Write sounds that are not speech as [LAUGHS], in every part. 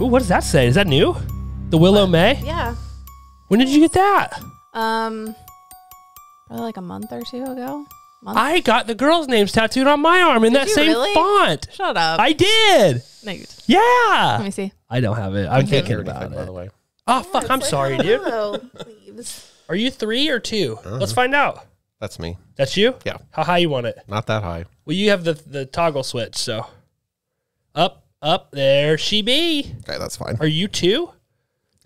Ooh, what does that say? Is that new? The Willow May? Yeah. When did you get that? Um, probably like a month or two ago. Month. I got the girls' names tattooed on my arm in that same really? font. Shut up. I did. no, you did. Yeah. Let me see. I don't have it. I'm Can't thinking hear about anything, by the way. Oh fuck! I'm sorry, dude. Hello, leaves. Are you three or 2 Let's find out. That's me. That's you. Yeah. How high you want it? Not that high. Well, you have the the toggle switch, so up, up. There she be. Okay, that's fine. Are you two?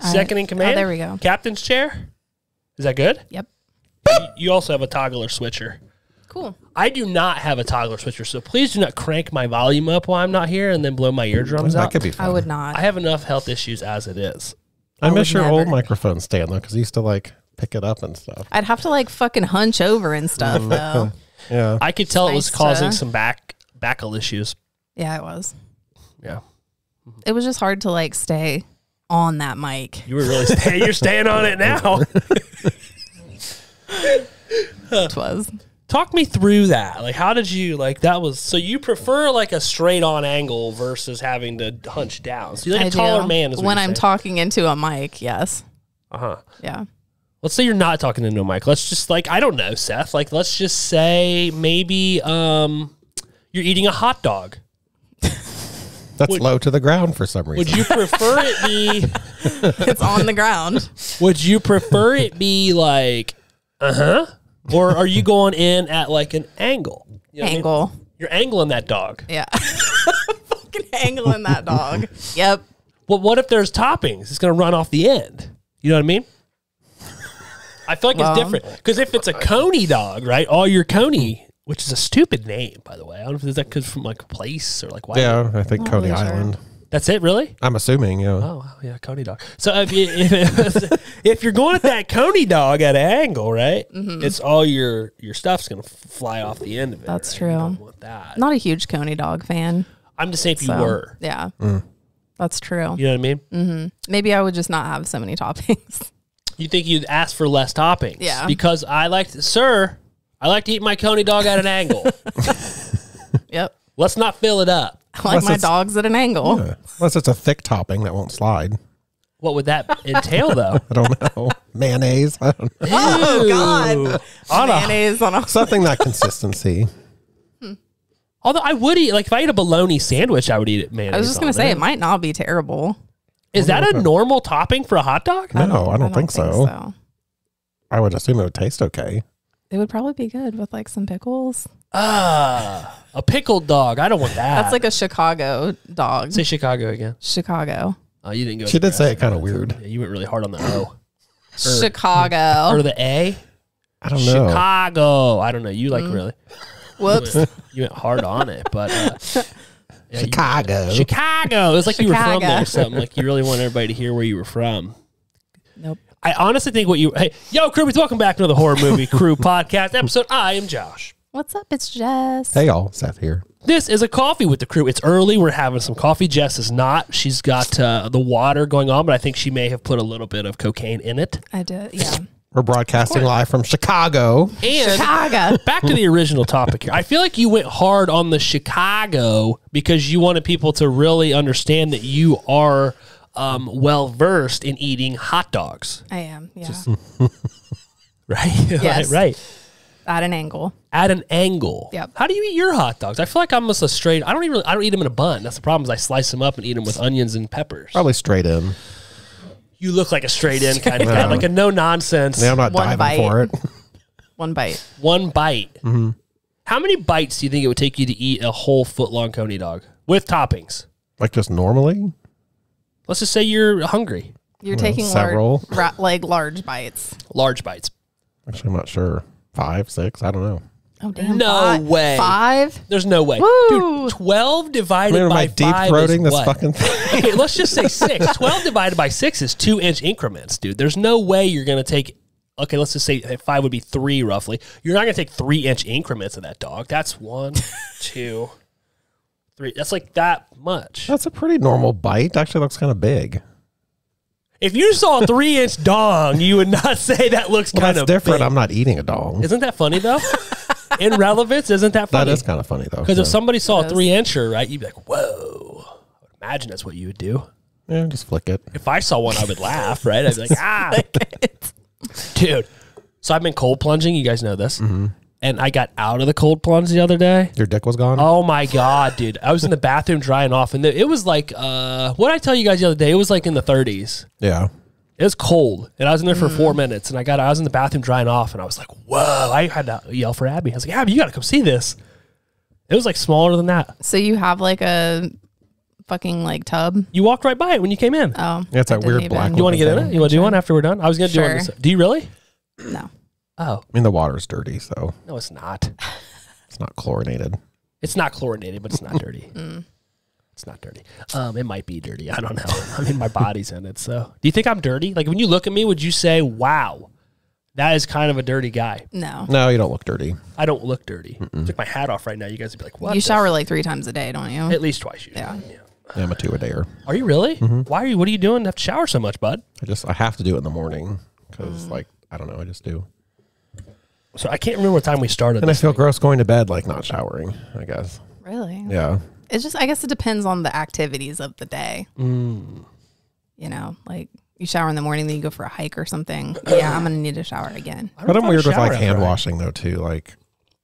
All Second right. in oh, command. Oh, there we go. Captain's chair. Is that good? Yep. You- you also have a toggler switcher. Cool. I do not have a toggler switcher, so please do not crank my volume up while I'm not here and then blow my eardrums that out. could be fun. I would not. I have enough health issues as it is. I, I miss would your old microphone stand though, because you used to like pick it up and stuff. I'd have to like fucking hunch over and stuff [LAUGHS] though. Yeah. I could tell it was nice causing to- some back backle issues. yeah, it was. Yeah. It was just hard to like stay on that mic. You were really staying you're staying on it now. [LAUGHS] It was. Talk me through that. Like how did you like that was so you prefer like a straight on angle versus having to hunch down. So you're like I a taller do. man is what when you're I'm saying. talking into a mic. Yes. Uh-huh. Yeah. Let's say you're not talking into a mic. Let's just like I don't know, Seth. Like let's just say maybe um you're eating a hot dog. That's Would- low to the ground for some reason. Would you prefer it be [LAUGHS] It's on the ground. would you prefer it be like uh-huh? Or are you going in at like an angle? You know what I mean? Angle. You're angling that dog. Yeah. [LAUGHS] fucking angling that dog. Yep. Well, what if there's toppings? It's going to run off the end. You know what I mean? I feel like Well- it's different because if it's a coney dog, right? All your coney, which is a stupid name, by the way. I don't know if is that because from like a place or like why. yeah, I think Not Coney really sure. Island. That's it, really? I'm assuming, yeah. Oh, wow, yeah, coney dog. So if, you, if, if you're going at that coney dog at an angle, right? It's all your your stuff's going to fly off the end of it. Mm-hmm. That's right? True. don't want that. Not a huge Coney dog fan. I'm just saying if you were. Yeah. That's true. You know what I mean? Maybe I would just not have so many toppings. You think you'd ask for less toppings? Yeah. Because I like, sir, I like to eat my coney dog at an angle. [LAUGHS] yep. Let's not fill it up. I like Unless my it's- dogs at an angle. Yeah. Unless it's a thick topping that won't slide. What would that entail, though? [LAUGHS] I don't know. Mayonnaise. I don't know. Oh, God. Ooh. On a- Mayonnaise on a. [LAUGHS] Something that consistency. Hmm. although I would eat, like, if I ate a bologna sandwich, I would eat it mayonnaise. I was just going to say, there. it might not be terrible. Is that a normal topping for a hot dog? No, I don't, think, so. I would assume it would taste okay. It would probably be good with like some pickles. Ah, a pickled dog. I don't want that. That's like a Chicago dog. Say Chicago again. Chicago. Oh, you didn't go. She did say it kind of weird. Yeah, you went really hard on the O [LAUGHS] Chicago. or the A. I don't know. Chicago. I don't know. You Mm. like really. Whoops. You went hard on it, but uh, yeah, you- Chicago. Chicago. It was like you were from Chicago. there or something. Like you really want everybody to hear where you were from. Nope. I honestly think what you hey yo crewbies, welcome back to the horror movie [LAUGHS] crew podcast episode. I am Josh. What's up? It's Jess. Hey, y'all. Seth here. This is a coffee with the crew. It's early. We're having some coffee. Jess is not. She's got uh, the water going on, but I think she may have put a little bit of cocaine in it. I did. Yeah. We're broadcasting live from Chicago. And Chicago. [LAUGHS] back to the original topic here. I feel like you went hard on the Chicago because you wanted people to really understand that you are um, well versed in eating hot dogs, I am. Yeah. [LAUGHS] [LAUGHS] right? Yes. right, right. At an angle. At an angle. Yep. How do you eat your hot dogs? I feel like I'm just a straight. I don't even. I don't eat them in a bun. That's the problem. Is I slice them up and eat them with onions and peppers. Probably straight in. You look like a straight in kind of guy, like a no nonsense. Yeah, I'm not One diving bite. for it. [LAUGHS] One bite. One bite. Mm-hmm. How many bites do you think it would take you to eat a whole foot long coney dog with toppings? Like just normally? Let's just say you're hungry. You're Well, taking several. large, ra- like large bites. Large bites. Actually, I'm not sure. Five, six? I don't know. Oh damn! No five. way. Five. There's no way. Woo. Dude, 12 I divided mean, am by I deep 5 throating is this what? fucking [LAUGHS] thing? okay, let's just say 6. [LAUGHS] 12 divided by 6 is 2 inch increments, dude. There's no way you're going to take Okay, let's just say 5 would be 3 roughly. You're not going to take 3 inch increments of that dog. That's one, [LAUGHS] two, three. That's like that much. That's a pretty normal bite. Actually, looks kind of big. If you saw a 3 inch [LAUGHS] dong, you would not say that looks Well, kind that's of different. big. I'm not eating a dong. Isn't that funny though? [LAUGHS] In relevance, isn't that That funny? That is kind of funny though. Because if somebody saw a three incher, right, you'd be like, "Whoa!" I would imagine that's what you would do. Yeah, just flick it. If I saw one, I would laugh, right? I'd be like, [LAUGHS] ah, dude. So I've been cold plunging. You guys know this. And I got out of the cold plunge the other day. Your dick was gone. Oh my god, dude! I was in the bathroom drying off, and it was like, uh, what did I tell you guys the other day? It was like in the 30s. Yeah. It was cold, and I was in there for four minutes, and I got I was in the bathroom drying off, and I was like, "Whoa!" I had to yell for Abby. I was like, "Abby, you got to come see this." It was like smaller than that. So you have like a fucking like tub? You walked right by it when you came in. Oh, Yeah, it's I that didn't weird even- black you want to get in it? You want to do one after we're done? I was gonna do one. Sure. This, do you really? No. Oh I mean, the water's dirty, so no, it's not. it's not chlorinated. It's not chlorinated, but it's not dirty. [LAUGHS] It's not dirty. Um, it might be dirty. I don't know. [LAUGHS] I mean, my body's in it. So, do you think I'm dirty? Like when you look at me, would you say, "Wow, that is kind of a dirty guy"? No. No, you don't look dirty. I don't look dirty. Took my hat off right now. You guys would be like, "What?" you the shower like three times a day, don't you? At least twice. Usually. Yeah. Yeah, I'm a two a dayer. Are you really? Why are you? What are you doing? to Have to shower so much, bud? I just I have to do it in the morning because Mm. like I don't know, I just do. So I can't remember what time we started. And I this feel thing. gross going to bed like not showering. I guess. Really? Yeah. It's just, I guess it depends on the activities of the day. Mm. You know, like you shower in the morning, then you go for a hike or something. [CLEARS THROAT] Yeah, I'm going to need to shower again. But I'm weird with like hand I- washing though too. Like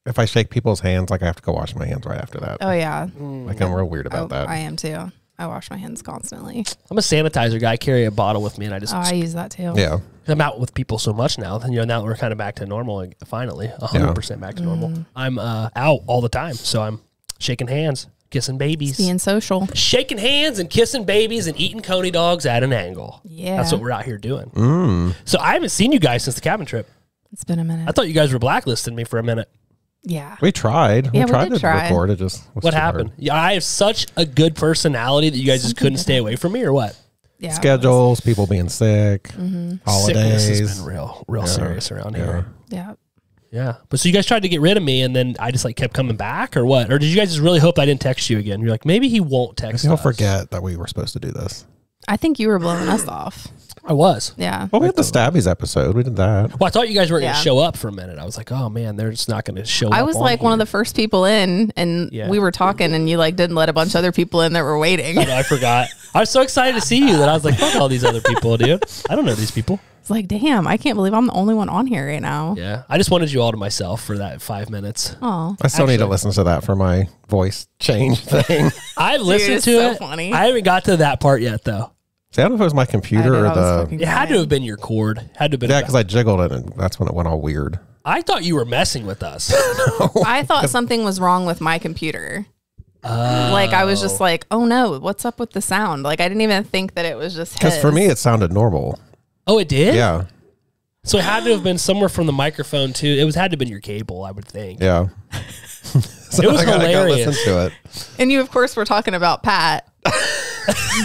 if I shake people's hands, like I have to go wash my hands right after that. Oh, yeah. Like I'm real weird Oh, about that. I am too. I wash my hands constantly. I'm a sanitizer guy. I carry a bottle with me, and I just Oh, I use that too. yeah. I'm out with people so much now. And you know, now we're kind of back to normal. like, Finally, hundred percent back to normal. Mm. I'm uh, out all the time, so I'm shaking hands, kissing babies, Being social. shaking hands, and kissing babies, and eating coney dogs at an angle. Yeah. That's what we're out here doing. Mm. So I haven't seen you guys since the cabin trip. It's been a minute. I thought you guys were blacklisting me for a minute. Yeah. We tried. Yeah, we we tried did to try. record. It just was What too happened? hard. Yeah, I have such a good personality that you guys just couldn't stay away from me, or what? Yeah. Schedules, people being sick, Mm-hmm. Sickness holidays. has been real, real Yeah. serious around here. Yeah. Yeah. But so you guys tried to get rid of me and then I just like kept coming back or what? Or did you guys just really hope I didn't text you again? You're like, maybe he won't text He'll us. forget that we were supposed to do this. I think you were blowing us off. I was. Yeah. Well, we had the Stabbies episode. We did that. Well, I thought you guys were going to Yeah. show up for a minute. I was like, oh man, they're just not going to show up. I was on like one of the first people in, and Yeah. we were talking, and you like didn't let a bunch of other people in that were waiting. I, know, I forgot. I was so excited to see you that I was like, fuck all these other people, dude. I don't know these people. It's like, damn, I can't believe I'm the only one on here right now. Yeah. I just wanted you all to myself for that five minutes. Oh, I still need to listen to that for my voice change [LAUGHS] thing. I listened it's to so it. funny. I haven't got to that part yet though. See, I don't know if it was my computer or did, I was the. It had to have been your cord. Had to have been. Yeah, because I jiggled it and that's when it went all weird. I thought you were messing with us. [LAUGHS] [LAUGHS] I thought something was wrong with my computer. Like I was just oh. like, oh no, what's up with the sound? Like I didn't even think that it was just Because for me, it sounded normal. Oh, it did. Yeah. So it had to have been somewhere from the microphone too. It was had to have been your cable, I would think. Yeah. [LAUGHS] so It was I gotta go hilarious. listen to it. and you of course were talking about Pat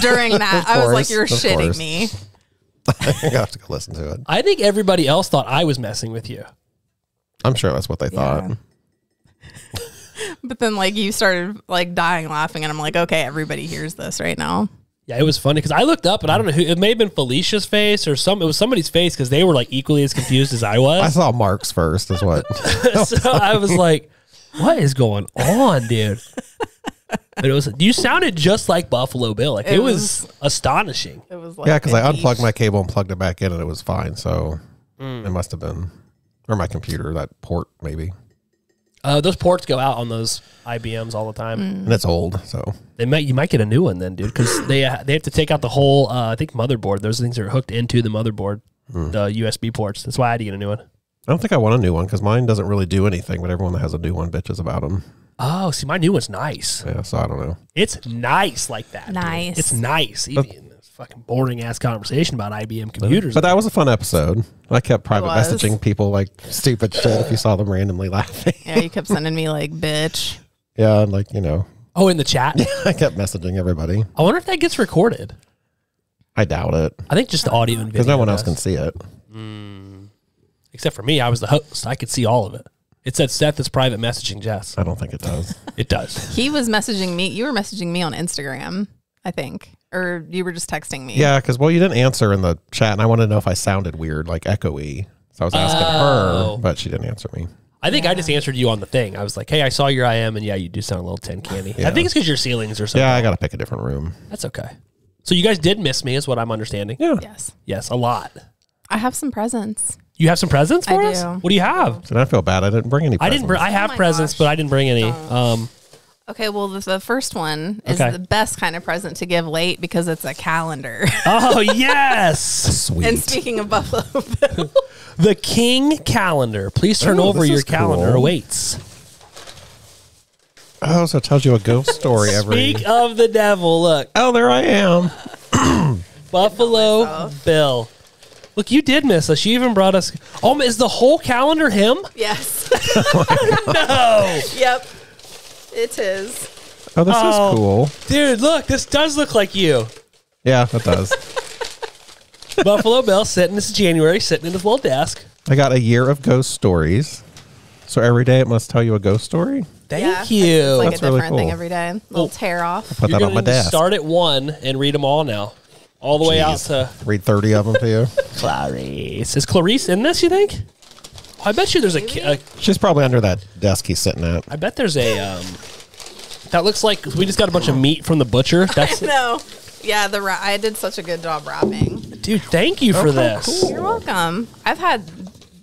during that. Of I was like, you're shitting course. me. [LAUGHS] I have to go listen to it. I think everybody else thought I was messing with you. I'm sure that's what they thought. Yeah. [LAUGHS] But then like you started like dying laughing, and I'm like, okay, everybody hears this right now. Yeah, it was funny because I looked up and I don't know who it may have been Felicia's face or some. It was somebody's face because they were like equally as confused as I was. I saw Mark's first, is what. [LAUGHS] so I was like, "What is going on, dude?" But it was you sounded just like Buffalo Bill. Like it, It was, astonishing. It was like yeah, because I unplugged niche. my cable and plugged it back in and it was fine. So Mm. it must have been, or my computer, that port maybe. Uh, those ports go out on those IBMs all the time. And it's old. So They might you might get a new one then, dude, because they uh, they have to take out the whole uh, I think motherboard. Those things are hooked into the motherboard, the USB ports. That's why I had to get a new one. I don't think I want a new one because mine doesn't really do anything, but everyone that has a new one bitches about them. Oh, see, my new one's nice. Yeah, so I don't know. It's nice like that. dude. Nice. It's nice. Even in this fucking boring ass conversation about IBM computers. But that was a fun episode. I kept private was. messaging people like stupid shit if you saw them randomly laughing. Yeah, you kept sending me like, bitch. yeah, and like, you know, oh, in the chat. [LAUGHS] I kept messaging everybody. I wonder if that gets recorded. I doubt it I think just the audio and video. because no one else does. can see it. Hmm. Except for me, I was the host. I could see all of it. It said Seth is private messaging Jess. I don't think it does. [LAUGHS] It does. He was messaging me. You were messaging me on Instagram, I think, or you were just texting me. yeah, because, well, you didn't answer in the chat, and I wanted to know if I sounded weird, like echoey. So I was asking Oh. her, but she didn't answer me. I think I just answered you on the thing. I was like, "Hey, I saw your IM, and yeah, you do sound a little tin canny." I think it's because your ceilings or something. Yeah, I got to pick a different room. That's okay. So you guys did miss me, is what I'm understanding. Yeah. Yes. Yes, a lot. I have some presents. You have some presents for I us? do. What do you have? And I feel bad. I didn't bring any. I didn't. Br- presents. I have my presents, gosh. but I didn't bring any. Um, Okay, well, the, the first one is Okay. the best kind of present to give late because it's a calendar. [LAUGHS] oh yes, Sweet. and speaking of Buffalo [LAUGHS] Bill, the King calendar. Please turn Oh, over this your is calendar. cool. Awaits. oh, so it tells you a ghost [LAUGHS] story every. Speak of the devil. Look, oh, there I am. [CLEARS THROAT] Buffalo. Bill. Look, you did miss us. You even brought us. Oh, is the whole calendar him? yes, [LAUGHS] [LAUGHS] No, yep, it is. Oh, this Oh. is cool. dude. Look, this does look like you. Yeah, it does. [LAUGHS] Buffalo Bill sitting. This is January, sitting in his little desk. I got a year of ghost stories. So every day it must tell you a ghost story. Thank yeah, it's- you. It's, like That's a really different thing cool. every day. Little tear off. Put You're that on my gonna desk. start at one and read them all now, all the way out to Read 30 of them to you. [LAUGHS] Clarice. Is Clarice in this? You think? Oh, I bet you there's a, a. She's probably under that desk he's sitting at. I bet there's a. Um, that looks like we just got a bunch of meat from the butcher. [LAUGHS] That's No, yeah, the ra- I did such a good job wrapping. dude. Thank you for Okay, this. cool. You're welcome. I've had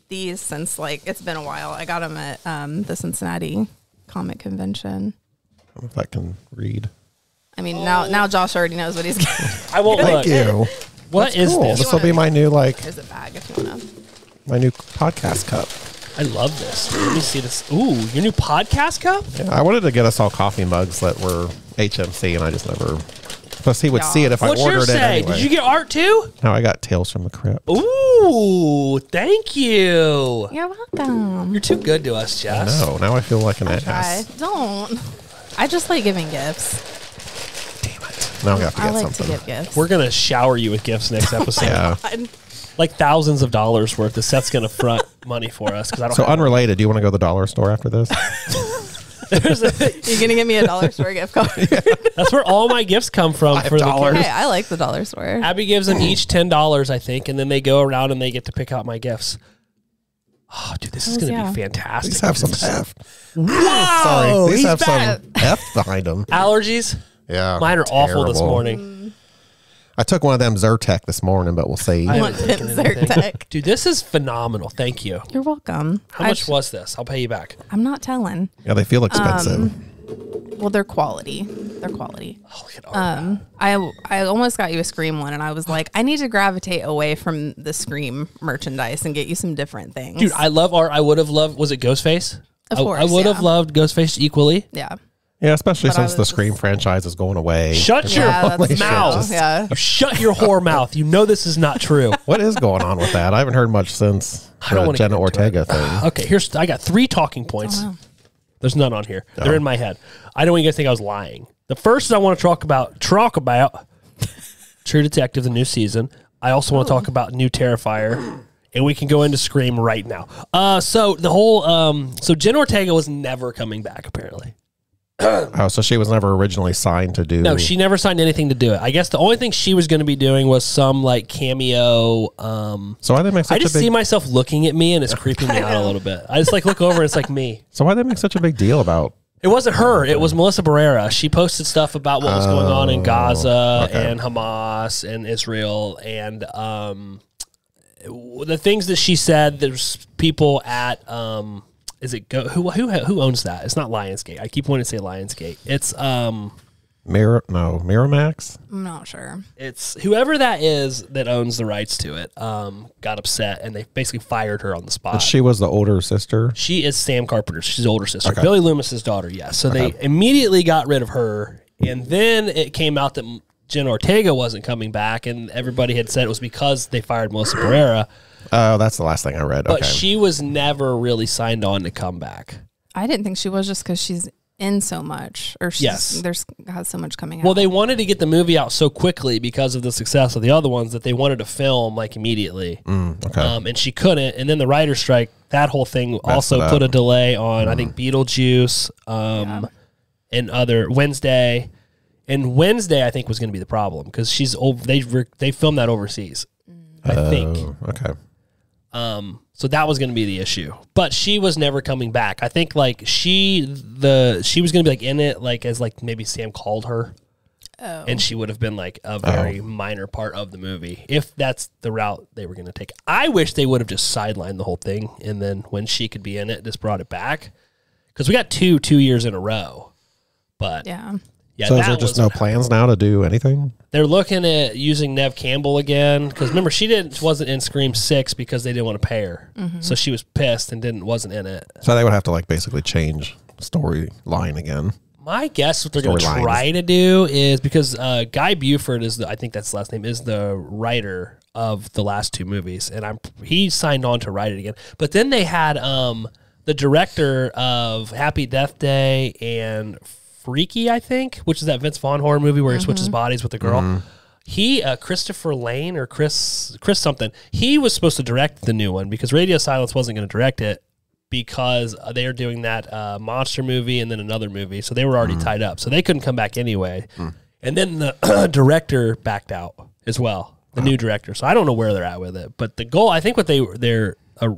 these since like it's been a while. I got them at um, the Cincinnati Comic Convention. I don't know if I can read. I mean, now oh. now Josh already knows what he's getting. [LAUGHS] I won't Thank look. you. What is Cool. this? This will be my new like There's a bag if you want to. my new podcast cup. I love this. Let me see this. Ooh, your new podcast cup? Yeah, I wanted to get us all coffee mugs that were HMC, and I just never. Plus, he would see it if What's I your ordered it say? anyway. Did you get art too? no, I got Tales from the Crypt. Ooh, thank you. You're welcome. You're too good to us, Jess. No, now I feel like an Try. ass. Don't. I just like giving gifts. Damn it! Now I got to I get like something. to give gifts. We're gonna shower you with gifts next [LAUGHS] episode. Oh yeah. God. like thousands of dollars worth. The set's gonna front money for us because I don't. So have unrelated, do you want to go to the dollar store after this? [LAUGHS] There's a- You're gonna give me a dollar store gift card. [LAUGHS] that's where all my gifts come from for the $5. kids. hey, I like the dollar store. Abby gives them each ten dollars, I think, and then they go around and they get to pick out my gifts. Oh, dude, this is Hells gonna yeah. be fantastic. These have some This F. Wow, Sorry, these he's have back. some F behind them. allergies. Yeah, Mine are awful this morning. I took one of them Zyrtec this morning, but we'll see. I Want them. Zyrtec. [LAUGHS] Dude, this is phenomenal. Thank you. You're welcome. How I much sh- was this? I'll pay you back. I'm not telling. yeah, they feel expensive. Um, Well, they're quality. They're quality. Oh, look at all that. Um, I I almost got you a Scream one, and I was like, I need to gravitate away from the Scream merchandise and get you some different things. Dude, I love art. I would have loved. Was it Ghostface? Of I- course, I, would have loved Ghostface equally. yeah, yeah, especially but I since the was Scream just- franchise is going away. Shut your yeah, holy that's mouth. just- Yeah, You [LAUGHS] shut your whore mouth. You know this is not true. [LAUGHS] What is going on with that? I haven't heard much since I don't the wanna Jenna into Ortega thing. Okay, here's I got three talking points. There's none on here. They're Oh. in my head. I don't want you guys to think I was lying. The first is I want to talk about talk about True Detective, the new season. I also want to talk about new Terrifier. And we can go into Scream right now. Uh, so the whole um, so Jen Ortega was never coming back. Apparently, [CLEARS THROAT] Oh, so she was never originally signed to do. no, she never signed anything to do it. I guess the only thing she was going to be doing was some like cameo. Um, So why they make such I just a big? see myself looking at me, and it's creeping me out a little bit. I just like look over, and it's like me. [LAUGHS] so why they make such a big deal about? It wasn't her. It was Melissa Barrera. She posted stuff about what was going on in Gaza Oh, okay. and Hamas and Israel and um, the things that she said. There's people at um, is it go who who who owns that? It's not Lionsgate. I keep wanting to say Lionsgate. It's um, Mir- no, Miramax. I'm not sure. it's whoever that is that owns the rights to it. Um, got upset and they basically fired her on the spot. But she was the older sister. She is Sam Carpenter. She's older sister. Okay. Billy Loomis's daughter, yes. So they immediately got rid of her. And then it came out that Jen Ortega wasn't coming back. And everybody had said it was because they fired Melissa Barrera. Oh, that's the last thing I read. But okay. she was never really signed on to come back. I didn't think she was just because she's in so much, or she's, Yes. there's has so much coming out. Well, they wanted to get the movie out so quickly because of the success of the other ones that they wanted to film like immediately. Mm, okay. Um, and she couldn't. And then the writer's strike, that whole thing also put a delay on, I think, Beetlejuice um, and other Wednesday. And Wednesday, I think, was going to be the problem because she's over. They re- they filmed that overseas, I think. Oh, okay. Um, so that was going to be the issue. But she was never coming back. I think like she the she was going to be like in it like as like maybe Sam called her. Oh. and she would have been like a very minor part of the movie if that's the route they were going to take. I wish they would have just sidelined the whole thing and then when she could be in it, just brought it back because we got two two years in a row. But yeah, yeah. so is there just no plans now to do anything? they're looking at using Nev Campbell again because remember she didn't wasn't in Scream Six because they didn't want to pay her, so she was pissed and didn't wasn't in it. So they would have to like basically change storyline again. My guess what they're going to try to do is because uh, Guy Buford is the I think that's the last name is the writer of the last two movies, and I'm he signed on to write it again. But then they had um the director of Happy Death Day and Freaky, I think, which is that Vince Vaughn horror movie where he switches bodies with the girl. He uh, Christopher Lane or Chris Chris something. He was supposed to direct the new one because Radio Silence wasn't going to direct it because uh, they were doing that uh, monster movie and then another movie, so they were already tied up, so they couldn't come back anyway. And then the [CLEARS THROAT] director backed out as well, the new director. So I don't know where they're at with it, but the goal, I think, what they their uh,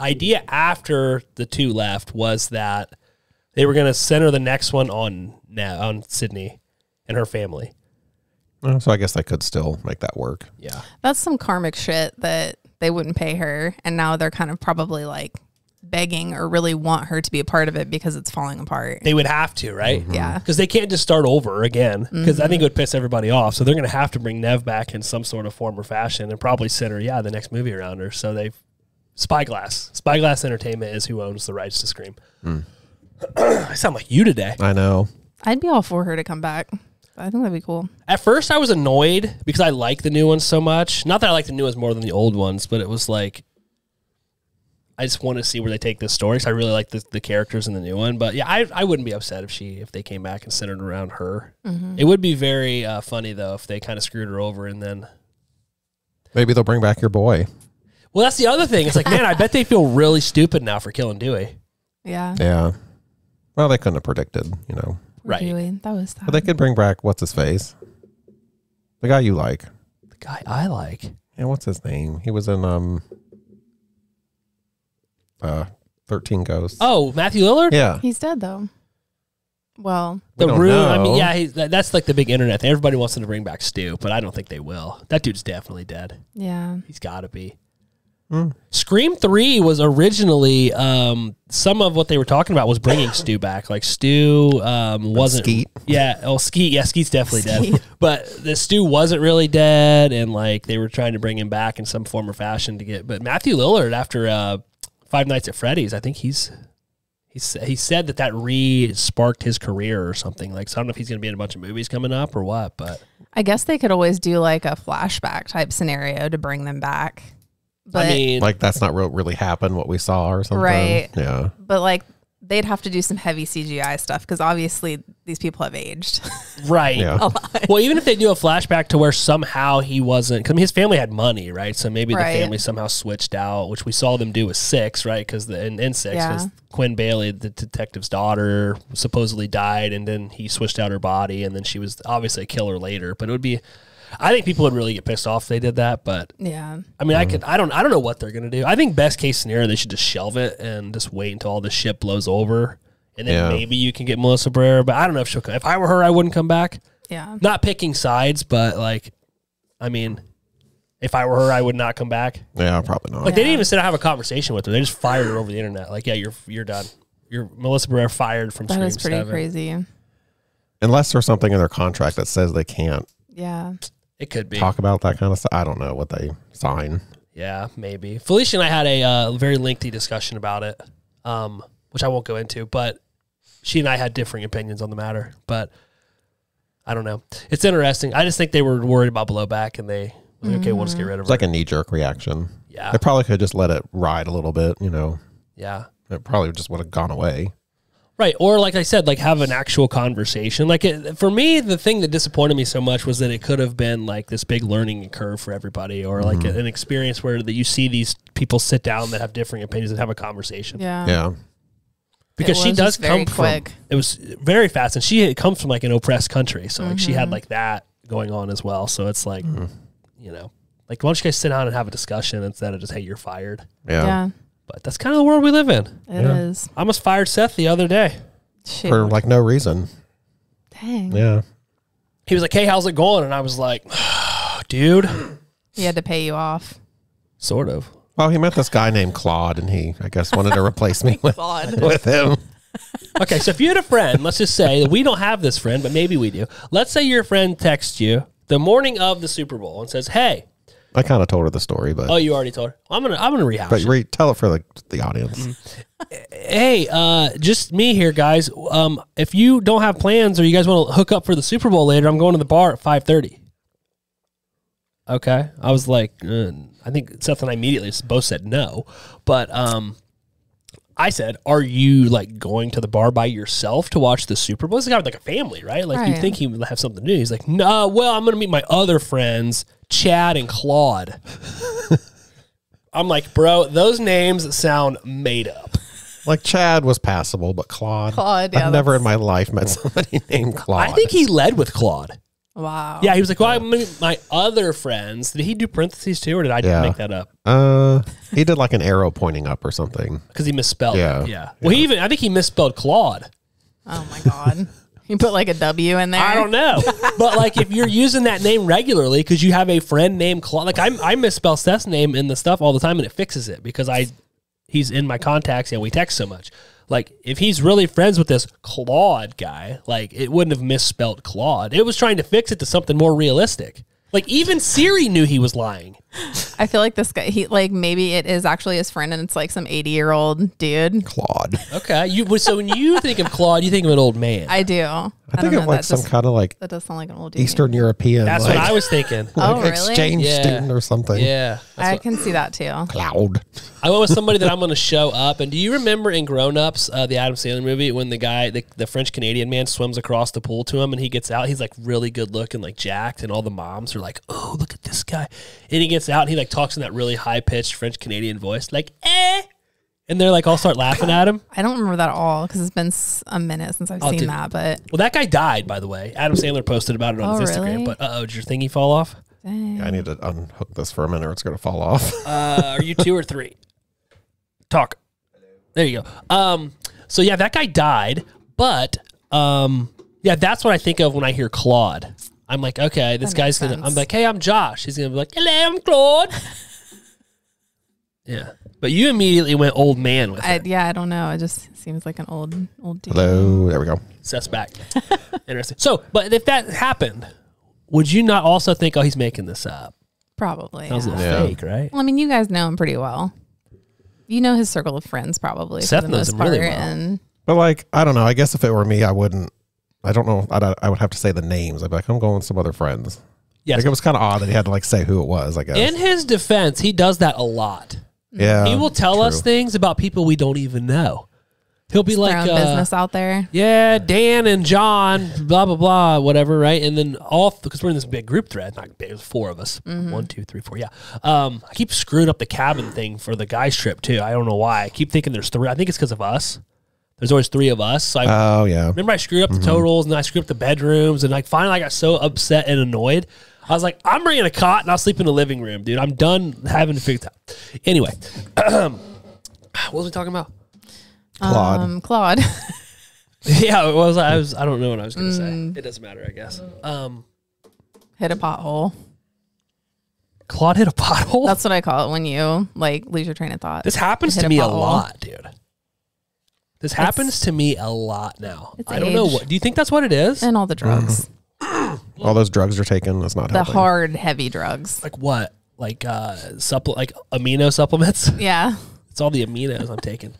idea after the two left was that they were going to center the next one on Na- on Sidney and her family. So I guess they could still make that work. Yeah. That's some karmic shit that they wouldn't pay her, and now they're kind of probably like begging or really want her to be a part of it because it's falling apart. They would have to, right? Mm-hmm. Yeah. Because they can't just start over again. Because I think it would piss everybody off. So they're going to have to bring Nev back in some sort of form or fashion and probably center, yeah, the next movie around her. So they've Spyglass, Spyglass Entertainment is who owns the rights to Scream. Hmm. [CLEARS THROAT] I sound like you today. I know. I'd be all for her to come back. I think that'd be cool. At first, I was annoyed because I like the new ones so much. Not that I like the new ones more than the old ones, but it was like I just want to see where they take this story. 'cause I really like the, the characters in the new one. But yeah, I, I wouldn't be upset if she if they came back and centered around her. It would be very uh, funny though if they kind of screwed her over and then. Maybe they'll bring back your boy. Well, that's the other thing. It's like, man, I bet they feel really stupid now for killing Dewey. Yeah. Yeah. Well, they couldn't have predicted, you know. Right. Really. That was But they could bring back what's his face, the guy you like. The guy I like. Yeah, what's his name? He was in um, uh, Thirteen Ghosts. Oh, Matthew Lillard. yeah. He's dead though. Well, The We don't room. I mean, yeah, he's, that, that's like the big internet thing. Everybody wants them to bring back Stu, but I don't think they will. That dude's definitely dead. yeah. He's got to be. Hmm. Scream Three was originally um, some of what they were talking about was bringing [LAUGHS] Stu back. Like Stu um, wasn't. Skeet. Yeah. Oh, Skeet. Yeah, Skeet's definitely dead. [LAUGHS] But the Stu wasn't really dead, and like they were trying to bring him back in some form or fashion to get. But Matthew Lillard, after uh, Five Nights at Freddy's, I think he's. He said, he said that that re sparked his career or something. Like, so I don't know if he's going to be in a bunch of movies coming up or what, but I guess they could always do like a flashback type scenario to bring them back. But I mean, Like that's not real, really happened what we saw or something. Right. Yeah. but like they'd have to do some heavy CGI stuff because obviously these people have aged. [LAUGHS] right. Yeah. Well, even if they do a flashback to where somehow he wasn't, because I mean, his family had money, right? So maybe Right. the family somehow switched out, which we saw them do with six, right? Because in, in six, Yeah. 'cause Quinn Bailey, the detective's daughter, supposedly died, and then he switched out her body, and then she was obviously a killer later. But it would be, I think people would really get pissed off if they did that. But yeah. I mean, I mm-hmm. could, I don't, I don't know what they're gonna do. I think best case scenario, they should just shelve it and just wait until all this shit blows over. And then Yeah. maybe you can get Melissa Barrera, but I don't know if she'll come. If I were her, I wouldn't come back Yeah. not picking sides, but like, I mean, if I were her, I would not come back. Yeah, probably not. Like they didn't Yeah. even sit down and have a conversation with her. They just fired her over the internet. Like, yeah, you're you're done. You're Melissa Barrera fired from That Scream is pretty 7. crazy. Unless there's something in their contract that says they can't Yeah. It could be. talk about that kind of stuff. I don't know what they sign. Yeah, maybe. Felicia and I had a uh, very lengthy discussion about it, um, which I won't go into, but she and I had differing opinions on the matter. But I don't know. It's interesting. I just think they were worried about blowback and they, was like, okay, we'll just get rid of it. It's her. like a knee jerk reaction. yeah. They probably could just let it ride a little bit, you know. Yeah. It probably just would have gone away. Right. Or like I said, like have an actual conversation. Like it, for me, the thing that disappointed me so much was that it could have been like this big learning curve for everybody, or like an experience where that you see these people sit down that have differing opinions and have a conversation. Yeah. Yeah. Because she does come quick. from. It was very fast, and she comes from like an oppressed country, so like she had Mm-hmm. like that going on as well. So it's like, you know, like why don't you guys sit down and have a discussion instead of just hey, you're fired. Yeah. Yeah. But that's kind of the world we live in. It Yeah. is. I almost fired Seth the other day. Shoot. For like no reason. Dang. Yeah. he was like, "Hey, how's it going?" And I was like, [SIGHS] "Dude, He had to pay you off. sort of." Well, he met this guy named Claude, and he, I guess, wanted to replace me [LAUGHS] with, with him. Okay, so if you had a friend, let's just say that we don't have this friend, but maybe we do. Let's say your friend texts you the morning of the Super Bowl and says, "Hey, I kind of told her the story, but oh, you already told her. I'm gonna, I'm gonna rehash but it. re- tell it for the the audience. hey, uh, just me here, guys. Um, if you don't have plans or you guys want to hook up for the Super Bowl later, I'm going to the bar at five thirty. Okay, I was like, uh, I think Seth and I immediately both said no, but um, I said, "Are you like going to the bar by yourself to watch the Super Bowl?" This guy with like a family, right? Like you think he would have something to do. He's like, "No, well, I'm going to meet my other friends, Chad and Claude." I'm like, bro, those names sound made up. Like Chad was passable, but Claude, Claude, yeah, I've never in my life met [LAUGHS] somebody named Claude. I think he led with Claude. Wow. Yeah, he was like, "Well, I'm my other friends." Did he do parentheses too, or did I Yeah. make that up? uh, he did like an arrow pointing up or something. Because he misspelled. Yeah. it. yeah. Well, he even I think he misspelled Claude. Oh my god. You put like a W in there. I don't know, [LAUGHS] but like if you're using that name regularly because you have a friend named Claude, like I I misspell Seth's name in the stuff all the time, and it fixes it because I he's in my contacts and we text so much. Like if he's really friends with this Claude guy, like it wouldn't have misspelled Claude. It was trying to fix it to something more realistic. Like even Siri knew he was lying. I feel like this guy he like maybe it is actually his friend and it's like some 80 year old dude. Claude. Okay, you so when you think of Claude, you think of an old man. I do. I, I think of like some just- kind of like that does sound like an old dude. Eastern European, That's like, what I was thinking. [LAUGHS] like Oh, really? exchange Yeah. student or something. Yeah, I what- can see that too. Cloud. I went with somebody that I'm going to show up. And do you remember in Grown Ups, uh, the Adam Sandler movie, when the guy, the, the French Canadian man, swims across the pool to him and he gets out? He's like really good looking, like jacked, and all the moms are like, "Oh, look at this guy!" And he gets out and he like talks in that really high pitched French Canadian voice, like "eh," and they're like all start laughing at him. I don't remember that at all because it's been a minute since I've Oh, seen dude. that. But Well, that guy died, by the way. Adam Sandler posted about it on Oh, his Instagram. really? But uh oh, did your thingy fall off? I need to unhook this for a minute or it's going to fall off. [LAUGHS] Uh, are you two or three? Talk. There you go. Um, so yeah, that guy died, but um, yeah, that's what I think of when I hear Claude. I'm like, okay, this guy's makes gonna. I'm like, hey, I'm Josh. He's gonna be like, hello, I'm Claude. [LAUGHS] yeah, but you immediately went old man with I, it. yeah, I don't know. It just seems like an old old dude. Hello. There we go. Seth's [LAUGHS] back. Interesting. So, but if that happened, would you not also think, oh, he's making this up? Probably. Sounds a yeah. little Yeah. fake, right? Well, I mean, you guys know him pretty well. You know his circle of friends, probably. Seth for the knows most him really part, well. And But like, I don't know. I guess if it were me, I wouldn't. I don't know. I'd, I would have to say the names. I'd be like, I'm going with some other friends. Yes. Like it was kind of odd that he had to like say who it was. I guess. In his defense, he does that a lot. yeah. he will tell us things about people we don't even know. He'll be like, their own uh, business out there. yeah, Dan and John, blah blah blah, whatever, right? And then all because we're in this big group thread, not big, four of us, One, two, three, four, yeah. Um, I keep screwing up the cabin thing for the guys trip too. I don't know why. I keep thinking there's three. I think it's because of us. There's always three of us. So I Oh yeah. remember I screwed up the totals and I screwed up the bedrooms and like finally I got so upset and annoyed. I was like, I'm bringing a cot and I'll sleep in the living room, dude. I'm done having to figure it out. Anyway, [CLEARS THROAT] what was we talking about? Claude. Um, Claude. [LAUGHS] yeah, it was. I was. I don't know what I was going to say. It doesn't matter, I guess. Um, hit a pothole. Claude hit a pothole. That's what I call it when you like lose your train of thought. this happens hit to me a pothole. lot, dude. This happens to me a lot now. It's I don't know age. what. Do you think that's what it is? and all the drugs, All those drugs are taken. That's not the helping. hard, heavy drugs. like what? Like uh, supple, like amino supplements. [LAUGHS] Yeah. it's all the aminos I'm taking.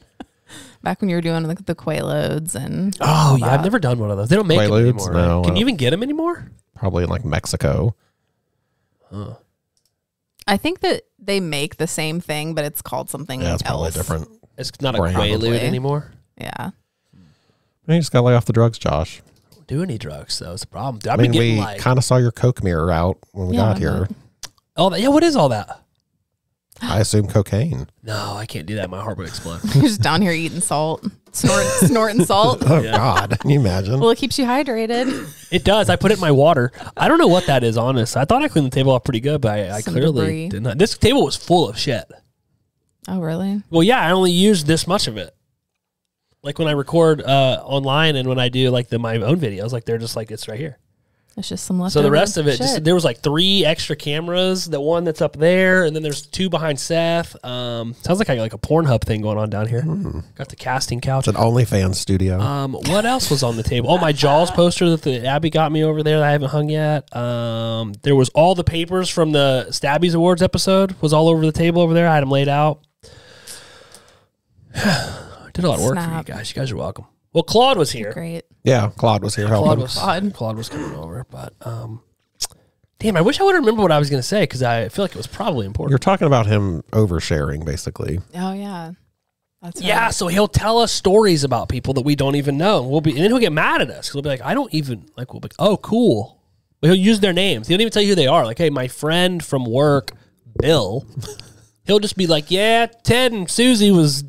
Back when you were doing like the Quaaludes and Oh yeah, I've never done one of those. They don't make them Quaaludes? anymore. right? No, Can you even get them anymore? Probably in like Mexico. I think that they make the same thing, but it's called something Yeah, it's probably else. different. It's not a Brand. Quaalude Probably. anymore. Yeah. You just gotta lay off the drugs, Josh. Don't do any drugs though. It's a problem. Dude, I've I mean, been getting we like kind of saw your Coke mirror out when we Yeah, got I here. know. all that. Yeah, what is all that? I assume cocaine. No, I can't do that. My heart would explode. [LAUGHS] You're just down here eating salt, snorting, [LAUGHS] snorting salt. Oh Yeah. God, can you imagine? Well, it keeps you hydrated. it does. I put it in my water. I don't know what that is. Honest, I thought I cleaned the table off pretty good, but I, I Some clearly debris. did not. This table was full of shit. Oh, really? Well, yeah, I only used this much of it. Like when I record uh, online and when I do like the my own videos, like they're just like it's right here. It's just some leftover. So the rest of it, just there was like three extra cameras. The one that's up there, and then there's two behind Seth. Um, sounds like I got like a Pornhub thing going on down here. Got the casting couch. It's an OnlyFans studio. Um, what else was on the table? Oh, my Jaws [LAUGHS] poster that the Abby got me over there that I haven't hung yet. Um, there was all the papers from the Stabbies Awards episode was all over the table over there. I had them laid out. [SIGHS] [SIGHS] [SIGHS] I did a lot of work for you Snap. guys. You guys are welcome. Well, Claude was here. great. yeah, Claude was here Claude helping. was Claude. Claude was coming over, but um, damn, I wish I would remember what I was going to say because I feel like it was probably important. You're talking about him oversharing, basically. Oh yeah, that's right. Yeah, so he'll tell us stories about people that we don't even know. We'll be, and then he'll get mad at us. 'cause He'll be like, "I don't even like." We'll be, like, "Oh, cool." But he'll use their names. He don't even tell you who they are. Like, "Hey, my friend from work, Bill." he'll just be like, "Yeah, Ted and Susie was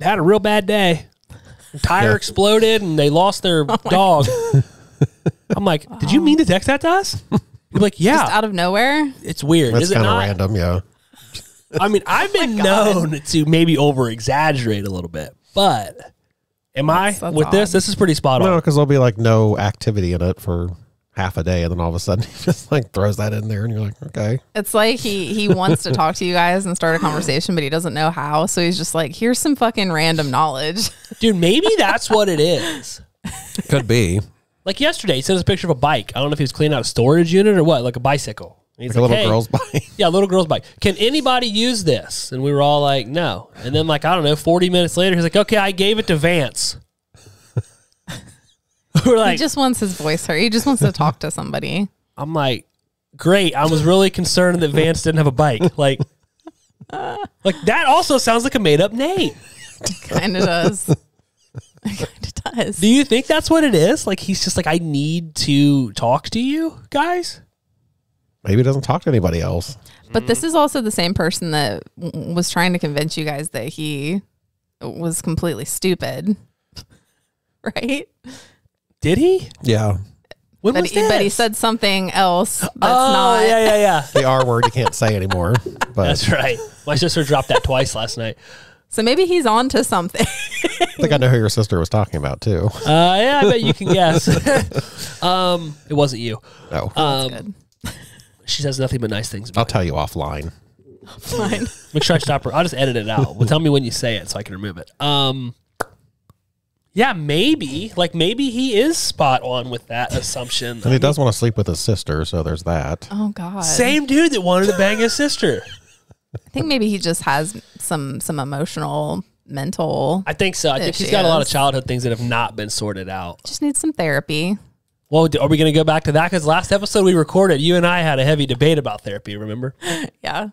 had a real bad day. Tire Yeah. exploded and they lost their [LAUGHS] oh dog." I'm like, "Did you mean to text that to us?" He'll be like, "Yeah, Just out of nowhere. it's weird. That's Is it kind of not?" random, yeah. I mean, I've [LAUGHS] oh been known to maybe over exaggerate a little bit, but am That's- I that's with this? This is pretty spot on. No, because there'll be like no activity in it for half a day, and then all of a sudden [LAUGHS] he just like throws that in there, and you're like, okay. It's like he he [LAUGHS] wants to talk to you guys and start a conversation, but he doesn't know how. So he's just like, "Here's some fucking random knowledge." [LAUGHS] Dude, maybe that's what it is. Could be Like yesterday, he sent us a picture of a bike. I don't know if he was cleaning out a storage unit or what, like a bicycle. And He's like a little "Hey," girl's bike. Yeah, a little girl's bike. Can anybody use this? And we were all like, no. And then, like, I don't know, 40 minutes later, he's like, okay, I gave it to Vance. [LAUGHS] we're he just wants his voice heard. He just wants to [LAUGHS] talk to somebody. I'm like, great. I was really concerned that Vance didn't have a bike. Like, [LAUGHS] like that also sounds like a made up name. Kind of does. Kind of does. Do you think that's what it is? Like he's just like, I need to talk to you guys. Maybe he doesn't talk to anybody else. But this is also the same person that w- was trying to convince you guys that he was completely stupid, right? Did he? Yeah, When But was he, but he said something else that's oh, not. yeah, yeah, yeah. [LAUGHS] the R word you can't say anymore. [LAUGHS] But That's right. My sister dropped that twice last night. So maybe he's on to something. I think I know who your sister was talking about too. Uh, yeah, I bet you can guess. [LAUGHS] um, it wasn't you. No, Um, Good. she says nothing but nice things. I'll tell you offline. Fine. Make sure I stop her. I'll just edit it out. Well, tell me when you say it so I can remove it. Um, yeah, maybe. Like maybe he is spot on with that assumption. And he does want to sleep with his sister, so there's that. Oh God. Same dude that wanted to bang his sister. I think maybe he just has some some emotional, mental. I think so. I think he's got a lot of Issues. childhood things that have not been sorted out. Just needs some therapy. Well, are we going to go back to that? Because last episode we recorded, you and I had a heavy debate about therapy. Remember? [LAUGHS] Yeah.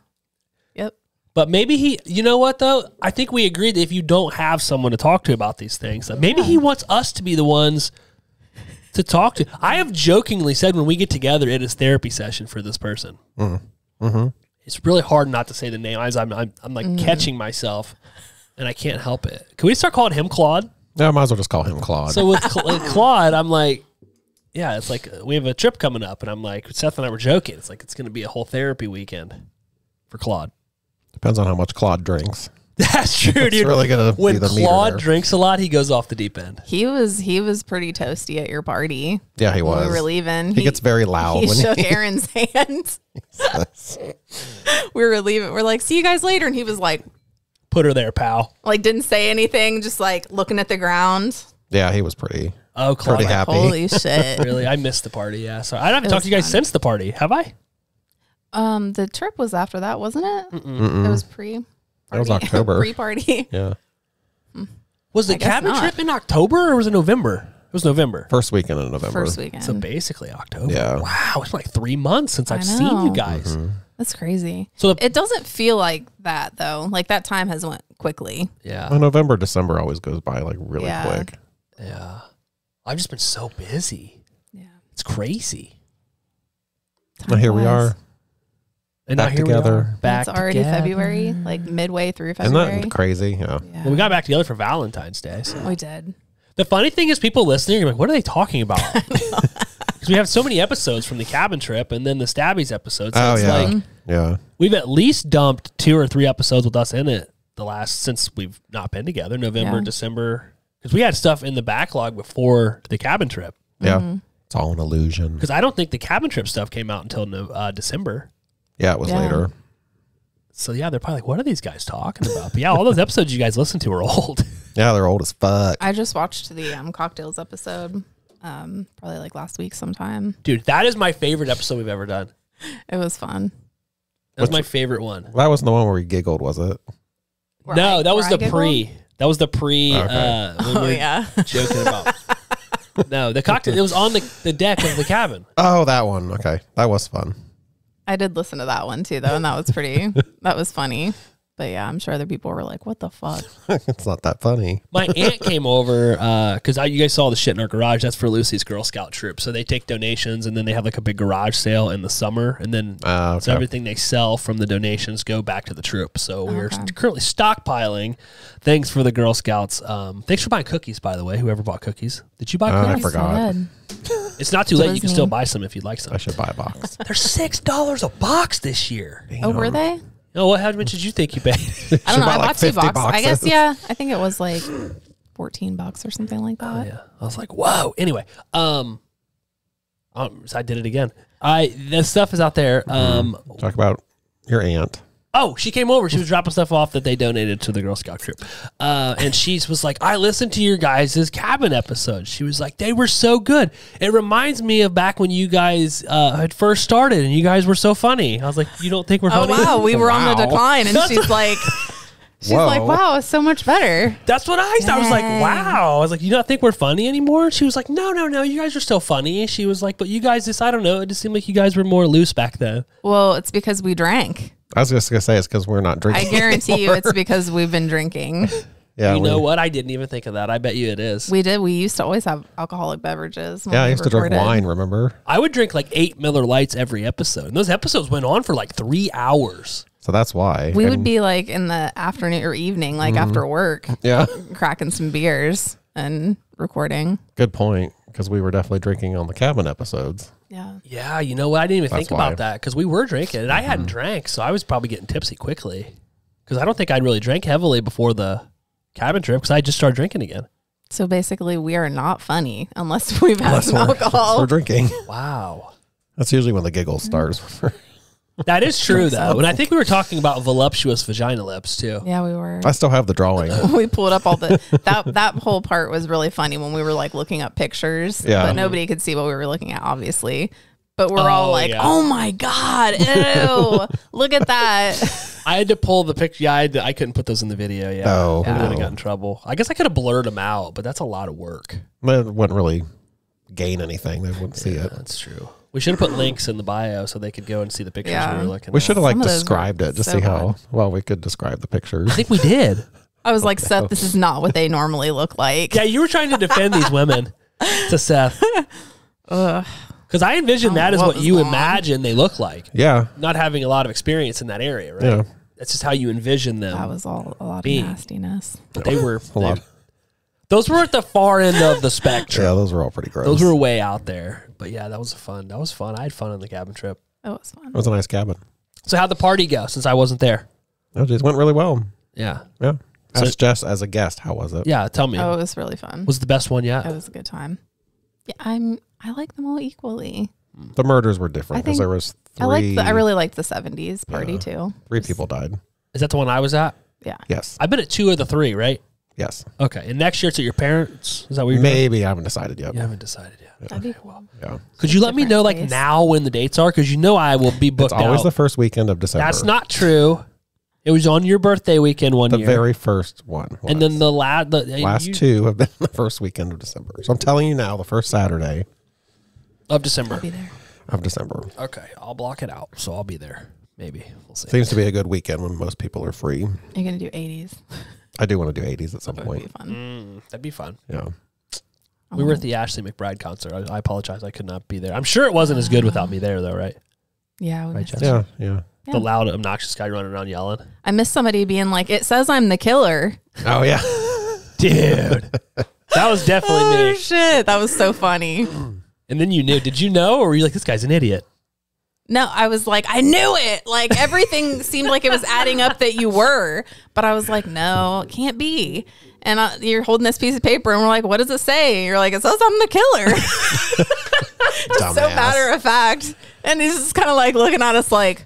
But maybe he, you know what though? I think we agreed that if you don't have someone to talk to about these things, that maybe he wants us to be the ones to talk to. I have jokingly said when we get together, it is therapy session for this person. Mm-hmm. Mm-hmm. It's really hard not to say the name. I'm, I'm, I'm like mm-hmm. catching myself, and I can't help it. Can we start calling him Claude? Yeah, I might as well just call him Claude. So with, Cla- [LAUGHS] Claude, I'm like, yeah, it's like we have a trip coming up, and I'm like, Seth and I were joking. It's like it's going to be a whole therapy weekend for Claude. Depends on how much Claude drinks. [LAUGHS] That's true, dude. It's really gonna when be the Claude drinks a lot, he goes off the deep end. He was he was pretty toasty at your party. Yeah, he When was. we were leaving. He gets very loud He when shook he. [LAUGHS] Aaron's hand. [LAUGHS] we were leaving. We're like, see you guys later. And he was like, Put her there, pal. like didn't say anything, just like looking at the ground. Yeah, he was pretty. Oh, Claude. Pretty happy. Holy shit. Really, I missed the party. Yeah, so I haven't It talked to you guys fun. since the party, have I? Um, the trip was after that, wasn't it? It was pre. That was. October. [LAUGHS] Pre-party. Yeah, Was the I cabin not. trip in October or was it November? It was November. first weekend in November. First weekend. So basically October. Yeah. Wow, it's like three months since I I've seen you know. guys. That's crazy. So the, It doesn't feel like that though. Like that time has went quickly. yeah, Well, November, December always goes by like really Yeah. quick. yeah. I've just been so busy. Yeah. It's crazy. Now here we are. And Back now here together. we are, back it's already together. February, like midway through February. Isn't February. that crazy? Yeah. yeah. Well, we got back together for Valentine's Day. So. we did. The funny thing is, people listening are like, "What are they talking about?" [LAUGHS] Because [LAUGHS] we have so many episodes from the cabin trip and then the Stabbies episode. So Oh it's yeah. like yeah. we've at least dumped two or three episodes with us in it the last since we've not been together. November, Yeah. December, because we had stuff in the backlog before the cabin trip. Yeah. Mm-hmm. It's all an illusion. Because I don't think the cabin trip stuff came out until no, uh, December. Yeah, it was Yeah. later. So yeah, they're probably like, "What are these guys talking about?" But yeah, all those episodes you guys listen to are [LAUGHS] old. Yeah, they're old as fuck. I just watched the um, cocktails episode, um, probably like last week sometime. Dude, that is my favorite episode we've ever done. It was fun. That Which- my favorite one. that wasn't the one where we giggled, was it? Where no, I- that was I the giggled? pre. That was the pre. Okay. Uh, [LAUGHS] Oh we yeah. [LAUGHS] joking about. no, the cocktail. It was on the, the deck of the cabin. Oh, that one. Okay, that was fun. I did listen to that one too, though, and that was pretty. [LAUGHS] that was funny. But yeah, I'm sure other people were like, "What the fuck?" [LAUGHS] it's not that funny. My aunt came over because I you guys saw the shit in our garage. That's for Lucy's Girl Scout troop. So they take donations and then they have like a big garage sale in the summer, and then Uh, so everything they sell from the donations go back to the troop. So we're Okay. currently stockpiling things for the Girl Scouts. Um, thanks for buying cookies, by the way. Whoever bought cookies, did you buy Uh, I cookies? forgot. [LAUGHS] Good. It's not too late. You can still buy some if you'd like some. I should buy a box. [LAUGHS] They're six dollars a box this year. Oh, were they? Oh, what? How much did you think you paid? [LAUGHS] I Should don't know. buy I like bought two 50 boxes. I guess yeah. I think it was like fourteen bucks or something like that. yeah, I was like, whoa. Anyway, um, um, so I did it again. I the stuff is out there. Um, Talk about your aunt. Oh, she came over. She was dropping stuff off that they donated to the Girl Scout troop, uh, and she was like, I listened to your guys' cabin episode. She was like, they were so good. It reminds me of back when you guys uh, had first started, and you guys were so funny. I was like, you don't think we're funny. Oh funny? wow, we were on the decline, and she's [LAUGHS] like, she's Whoa. like, wow, it's so much better. That's what I I was like, wow. I was like, you don't think we're funny anymore? She was like, no, no, no. You guys are still funny. She was like, but you guys just, I don't know. It just seemed like you guys were more loose back then. Well, it's because we drank. I was just gonna say it's because we're not drinking. I drinking. guarantee you, it's because we've been drinking. [LAUGHS] yeah. you we, know what? I didn't even think of that. I bet you it is. We did. We used to always have alcoholic beverages. Yeah, I we used to drink wine. Remember? I would drink like eight Miller Lites every episode. And those episodes went on for like three hours. So that's why. We would be like in the afternoon or evening, like Mm-hmm. after work, Yeah. cracking some beers and recording. Good point. Because we were definitely drinking on the cabin episodes. Yeah. Yeah, you know what? I didn't even That's think why. about that because we were drinking and I hadn't mm-hmm. drank. So I was probably getting tipsy quickly because I don't think I'd really drank heavily before the cabin trip because I just started drinking again. So basically, we are not funny unless [LAUGHS] we've had Unless some we're, alcohol. we're drinking. Wow. That's usually when the giggle mm-hmm. starts. [LAUGHS] That is true though. And I think we were talking about voluptuous vagina lips too. Yeah, we were. I still have the drawing. [LAUGHS] we pulled up all the that that whole part was really funny when we were like looking up pictures. Yeah. But nobody could see what we were looking at, obviously. But we're all Oh, like, yeah. "Oh my god, ew! Look at that!" [LAUGHS] I had to pull the picture. Yeah, I, had to- I couldn't put those in the video. Yeah, Oh, I would have no. got in trouble. I guess I could have blurred them out, but that's a lot of work. But it wouldn't really gain anything. They wouldn't see it. That's true. We should have put links in the bio so they could go and see the pictures Yeah. we were looking We at. should have like Some of those described were it to so see how bad. well we could describe the pictures. I think we did. [LAUGHS] I was like, "Seth, this is not what they [LAUGHS] normally look like." Yeah, you were trying to defend these women [LAUGHS] to Seth. Ugh. Because I envision Oh, that as what what was you going imagine they look like, Yeah. not having a lot of experience in that area, right? Yeah. That's just how you envision them. That was all a lot Being. of nastiness. but they were A lot. They- those were at the far end of the spectrum. Yeah, those were all pretty gross. Those were way out there. But yeah, that was fun. That was fun. I had fun on the cabin trip. It was fun. It was a nice cabin. So how'd the party go since I wasn't there? It just went really well. Yeah. Yeah. So- Ask Jess as a guest, how was it? Yeah, tell me. Oh, it was really fun. Was it the best one yet? It was a good time. Yeah, I'm. I like them all equally. Hmm. The murders were different because think- there was three. I like. The, I really liked the '70s party Yeah. too. three people died. Is that the one I was at? Yeah. Yes. I've been at two of the three, right? Yes. Okay. And next year it's at your parents. Is that what you're doing? Maybe I haven't decided yet. You haven't decided yet. That'd be cool. Yeah. Could you let me know like place. now when the dates are? Because you know I will be booked It's always out. the first weekend of December. That's not true. It was on your birthday weekend one the year, very first one. and then the la- the last you- two have been the first weekend of December. So I'm telling you now, the first Saturday of December. I'll Be there. of December Okay, I'll block it out, so I'll be there. Maybe we'll see. seems to be a good weekend when most people are free. You're gonna do '80s. [LAUGHS] I do want to do 80s at some That would be point. fun. Mm, that'd be fun. Yeah. We were at the Ashley McBryde concert. I, I apologize, I could not be there. I'm sure it wasn't as good without me there, though, right? Yeah. Right, missed Jess? it. Yeah. Yeah. Yeah. The loud, obnoxious guy running around yelling. I miss somebody being like, "It says I'm the killer." Oh, yeah. [LAUGHS] Dude, that was definitely Oh me. shit, that was so funny. And then you knew. Did you know, or were you like, this guy's an idiot? No, I was like, I knew it. Like everything [LAUGHS] seemed like it was adding up that you were, but I was like, no, it can't be. And I, you're holding this piece of paper, and we're like, what does it say? And you're like, it says I'm the killer. [LAUGHS] [LAUGHS] so matter of fact. And he's just kind of like looking at us like,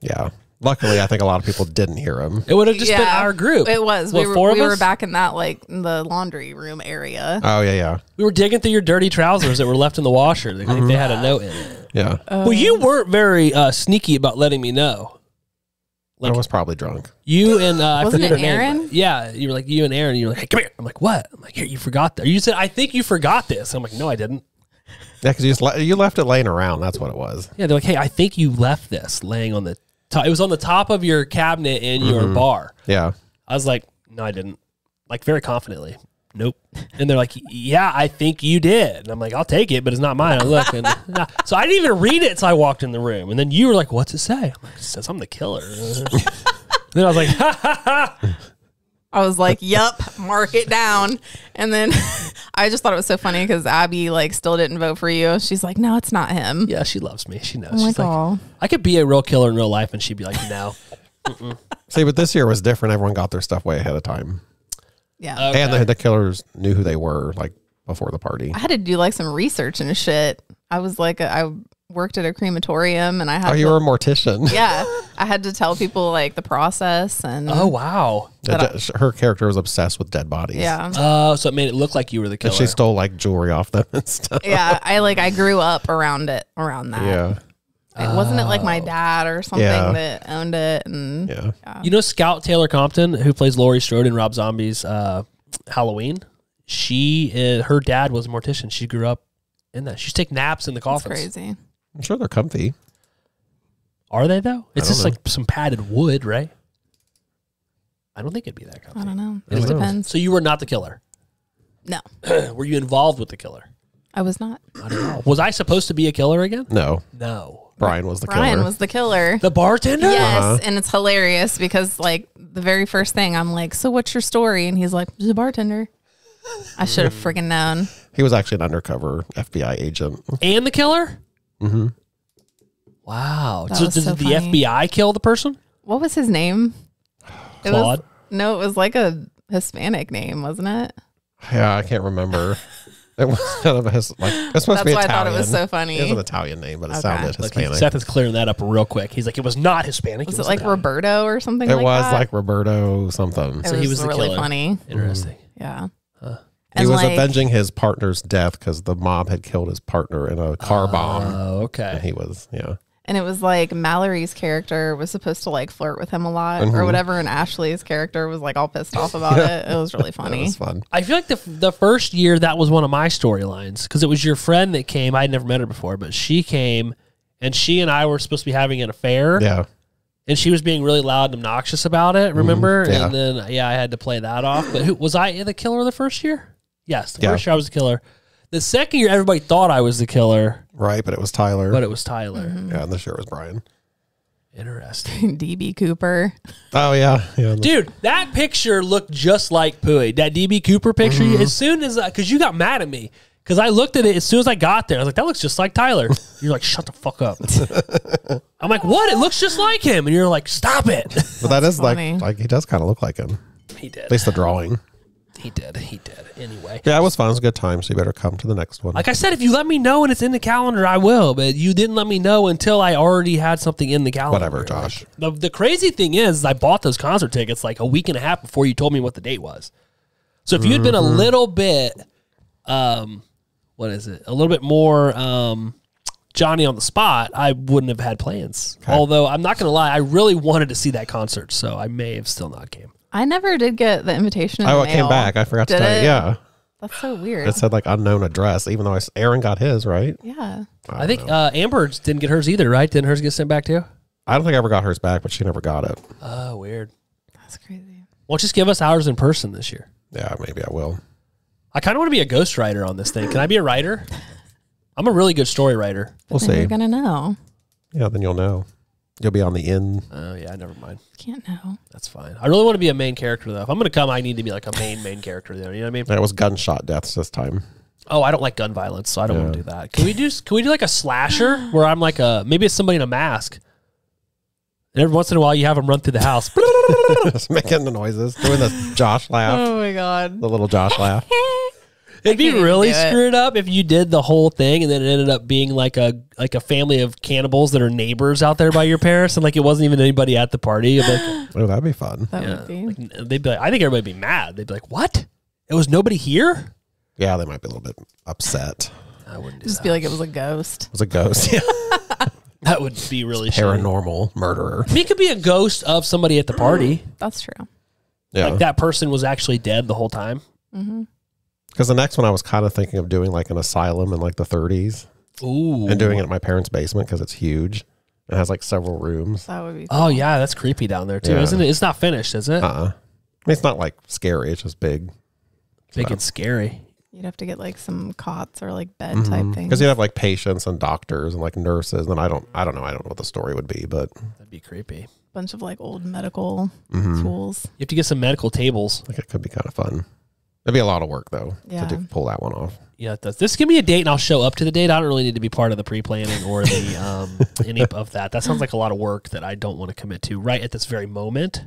Yeah. Luckily, I think a lot of people didn't hear him. It would have just been yeah, our group. It was. What, we were, four of we were back in that like the laundry room area. Oh yeah, yeah, We were digging through your dirty trousers that were left in the washer. They think they had a note in it. yeah. well, you weren't very uh, sneaky about letting me know. Like, I was probably drunk. You and uh, I Wasn't forget it her name, Aaron? but- Yeah, you were like you and Aaron. You were like, "Hey, come here." I'm like, "What?" I'm like, "Here, you forgot that." You said, "I think you forgot this." I'm like, "No, I didn't." Yeah, because you just le- you left it laying around. That's what it was. Yeah, they're like, "Hey, I think you left this laying on the top." It was on the top of your cabinet in your mm-hmm. bar. Yeah. I was like, "No, I didn't." Like very confidently. Nope. And they're like, "Yeah, I think you did." And I'm like, "I'll take it, but it's not mine." I look, and [LAUGHS] nah. so I didn't even read it until I walked in the room, and then you were like, "What's it say?" I'm like, "It says I'm the killer." [LAUGHS] then I was like, [LAUGHS] ha, ha, ha. I was like, "Yup, mark it down." And then [LAUGHS] I just thought it was so funny because Abby like still didn't vote for you. She's like, "No, it's not him." "Yeah, she loves me. She knows." Oh I'm She's like, like, "Oh, I could be a real killer in real life, and she'd be like, "No." [LAUGHS] See, but this year was different. Everyone got their stuff way ahead of time, yeah." Okay. and the, the killers knew who they were like before the party. I had to do like some research and shit. I was like, I worked at a crematorium, and I had Oh, you to, were a mortician. [LAUGHS] yeah, I had to tell people like the process and oh wow. The de- her character was obsessed with dead bodies. yeah. Oh, so it made it look like you were the And killer. she stole like jewelry off them and stuff. yeah, I like I grew up around it, around that. Yeah. It wasn't it like my dad or something Yeah. that owned it, and Yeah. you know Scout Taylor Compton, who plays Laurie Strode in Rob Zombie's uh, Halloween. She, uh, her dad was a mortician. She grew up in that. She used to take naps in the it's coffins. crazy. I'm sure they're comfy. Are they though? It's just know. like some padded wood, right? I don't think it'd be that comfy. I don't know. It don't know. depends. So you were not the killer. No, [CLEARS THROAT] were you involved with the killer? I was not. I don't know. Was I supposed to be a killer again? No. No. Brian was the Brian killer. Brian was the killer. The bartender? Yes, Uh-huh. and it's hilarious because like the very first thing I'm like, "So what's your story?" And he's like, "He's a bartender." I should have freaking known. he was actually an undercover FBI agent. And the killer? Hmm Wow. That So was did so the funny. FBI kill the person? What was his name? It Claude? Was, no, it was like a Hispanic name, wasn't it? Yeah, I can't remember. [LAUGHS] It was kind of a his, like it's supposed That's be why I Italian. thought it was so funny. It was an Italian name, but it Okay. sounded Look, Hispanic. Seth is clearing that up real quick. He's like, it was not Hispanic. Was it it like Italian. Roberto or something? it like was that? like Roberto something. It So he was the really killer. funny. Interesting. Yeah. He was like, avenging his partner's death because the mob had killed his partner in a car bomb. Oh, okay. And he was, yeah. and it was like Mallory's character was supposed to like flirt with him a lot or Mhm. whatever, and Ashley's character was like all pissed off about [LAUGHS] it. It was really That [LAUGHS] funny. was fun. I feel like the the first year that was one of my storylines because it was your friend that came. I'd never met her before, but she came, and she and I were supposed to be having an affair. Yeah. and she was being really loud and obnoxious about it. Remember? Mm-hmm. yeah. And then yeah, I had to play that off. But who was I the killer the first year? Yes, the Yeah. first year I was the killer. The second year, everybody thought I was the killer, Right. But it was Tyler. but it was Tyler. Mm-hmm. yeah. And this year it was Brian. Interesting, [LAUGHS] DB Cooper. Oh, yeah. Yeah. dude. That picture looked just like Pooey. That DB Cooper picture. Mm-hmm. As soon as because you got mad at me. Because I looked at it as soon as I got there, I was like, "That looks just like Tyler." [LAUGHS] You're like, "Shut the fuck up." [LAUGHS] I'm like, "What? It looks just like him," and you're like, "Stop it." But that is funny. like, like he does kind of look like him. he did. At least the drawing. He did. He did. Anyway, Yeah, it was fun. It was a good time. So you better come to the next one. Like I said, if you let me know and it's in the calendar, I will. But you didn't let me know until I already had something in the calendar. Whatever, Josh. Like, the, the crazy thing is, I bought those concert tickets like a week and a half before you told me what the date was. So if you had been a Mm-hmm. little bit, um, what is it? A little bit more um, Johnny on the spot, I wouldn't have had plans. Although I'm not going to lie, I really wanted to see that concert, so I may have still not came. I never did get the invitation. In oh, the it came back. I forgot to Did tell you. Yeah. That's so weird. It said like unknown address, even though I, s- Aaron got his, right? yeah. I think uh, Amber didn't get hers either, right? Didn't hers get sent back too? I don't think I ever got hers back, but she never got it. Oh, weird. That's crazy. Well, just give us ours in person this year. Yeah, maybe I will. I kind of want to be a ghostwriter on this thing. Can I be a writer? [LAUGHS] I'm a really good story writer. We'll Then see. You're gonna know. Yeah, then you'll know. You'll be on the end. Oh yeah, never mind. Can't know. That's fine. I really want to be a main character though. If I'm going to come, I need to be like a main main character. There, you know what I mean? That was gunshot deaths this time. Oh, I don't like gun violence, so I don't want to do that. Can we do? Can we do like a slasher where I'm like a maybe it's somebody in a mask, and every once in a while you have them run through the house. Just [LAUGHS] making the noises, doing the Josh laugh, Oh my god. the little Josh laugh. [LAUGHS] It'd be really do it. screwed up if you did the whole thing and then it ended up being like a like a family of cannibals that are neighbors out there by your parents and like it wasn't even anybody at the party. Like, Oh, that'd be fun. That yeah, would be. like, they'd be like, I think everybody'd be mad. They'd be like, "What? It was nobody here." Yeah, they might be a little bit upset. I wouldn't do just that. be like it was a ghost. It was a ghost. Yeah. [LAUGHS] That would be really shitty. Paranormal murderer. I mean, it could be a ghost of somebody at the party. That's true. Yeah. Like that person was actually dead the whole time. Mm-hmm. Because the next one I was kind of thinking of doing like an asylum in like the 30s Ooh. and doing it in my parents' basement because it's huge. It has like several rooms. That would be. Oh yeah, that's creepy down there too, Yeah. isn't it? It's not finished, is it? Uh uh I mean, it's not like scary. It's just big. Big and scary. You'd have to get like some cots or like bed type things. Because you'd have like patients and doctors and like nurses. And I don't, I don't know. I don't know what the story would be, but That'd be creepy. bunch of like old medical Mm-hmm. tools. You have to get some medical tables. like it could be kind of fun. It'd be a lot of work though Yeah. to do, pull that one off. Yeah, it does. Just give me a date and I'll show up to the date. I don't really need to be part of the pre planning or the [LAUGHS] um, any of that. That sounds like a lot of work that I don't want to commit to right at this very moment.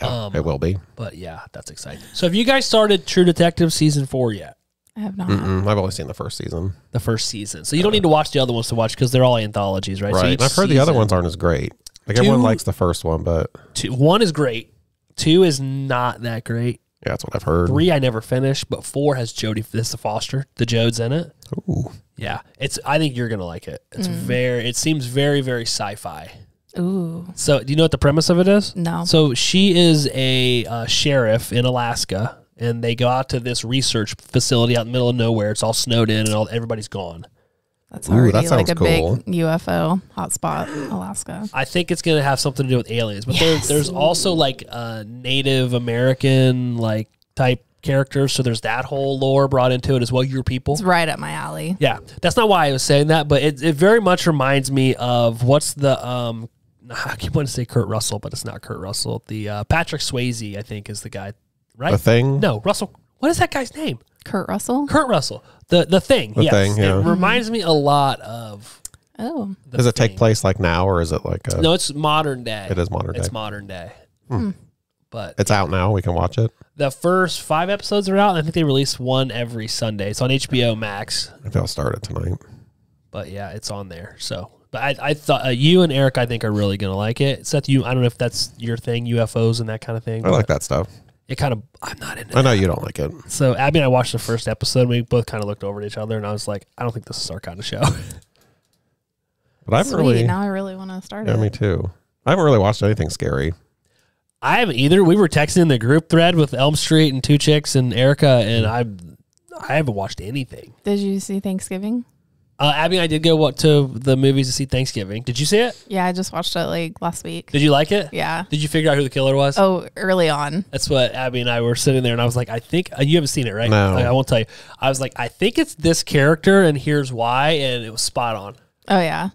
Yeah, Um, it will be. But yeah, that's exciting. So have you guys started True Detective season four yet? I have not. Mm-mm, I've only seen the first season. The first season. So you don't need to watch the other ones to watch because they're all anthologies, right? So Right. each I've heard the other ones aren't as great. Like everyone likes the first one, but Two, one is great. Two is not that great. Yeah, that's what I've heard. Three I never finished, but four has Jodie. This is Foster. The Jodes in it. Ooh. Yeah, it's. I think you're gonna like it. It's very. It seems very very sci-fi. Ooh. So do you know what the premise of it is? No. So she is a uh, sheriff in Alaska, and they go out to this research facility out in the middle of nowhere. It's all snowed in, and all everybody's gone. That's Ooh, already that like a cool. big UFO hotspot, Alaska. I think it's going to have something to do with aliens, but there, there's also like uh, Native American like type characters. So there's that whole lore brought into it as well. Your people. It's right up my alley. Yeah, that's not why I was saying that, but it, it very much reminds me of what's the um. I keep wanting to say Kurt Russell, but it's not Kurt Russell. The uh, Patrick Swayze, I think, is the guy, right? The thing. No, Russell. What is that guy's name? Kurt Russell. Kurt Russell. The the thing. The yes. Thing, yeah. It reminds me a lot of. Oh, Does it take place like now, or is it like a, No, it's modern day. It is modern day. It's modern day. But it's out now? We can watch it. the first five episodes are out, and I think they release one every Sunday. It's on HBO Max. Maybe I'll start it tonight. But yeah, it's on there. So, but I, I thought uh, you and Eric, I think, are really gonna like it. Seth, you, I don't know if that's your thing, UFOs and that kind of thing. I like that stuff. It kind of, I'm not into. I it. know you don't like it, So Abby and I watched the first episode. and We both kind of looked over at each other, and I was like, I don't think this is our kind of show. [LAUGHS] but I haven't sweet. really. Now I really want to start Yeah, it. me too. I haven't really watched anything scary. I haven't either. We were texting the group thread with Elm Street and two chicks and Erica, and I, I haven't watched anything. Did you see Thanksgiving? Uh, Abby and I did go what, to the movies to see Thanksgiving. Did you see it? Yeah, I just watched it like last week. Did you like it? Yeah. Did you figure out who the killer was? Oh, early on. That's what Abby and I were sitting there, and I was like, I think uh, you haven't seen it, right? No. Like, I won't tell you. I was like, I think it's this character, and here's why, and it was spot on. Oh yeah.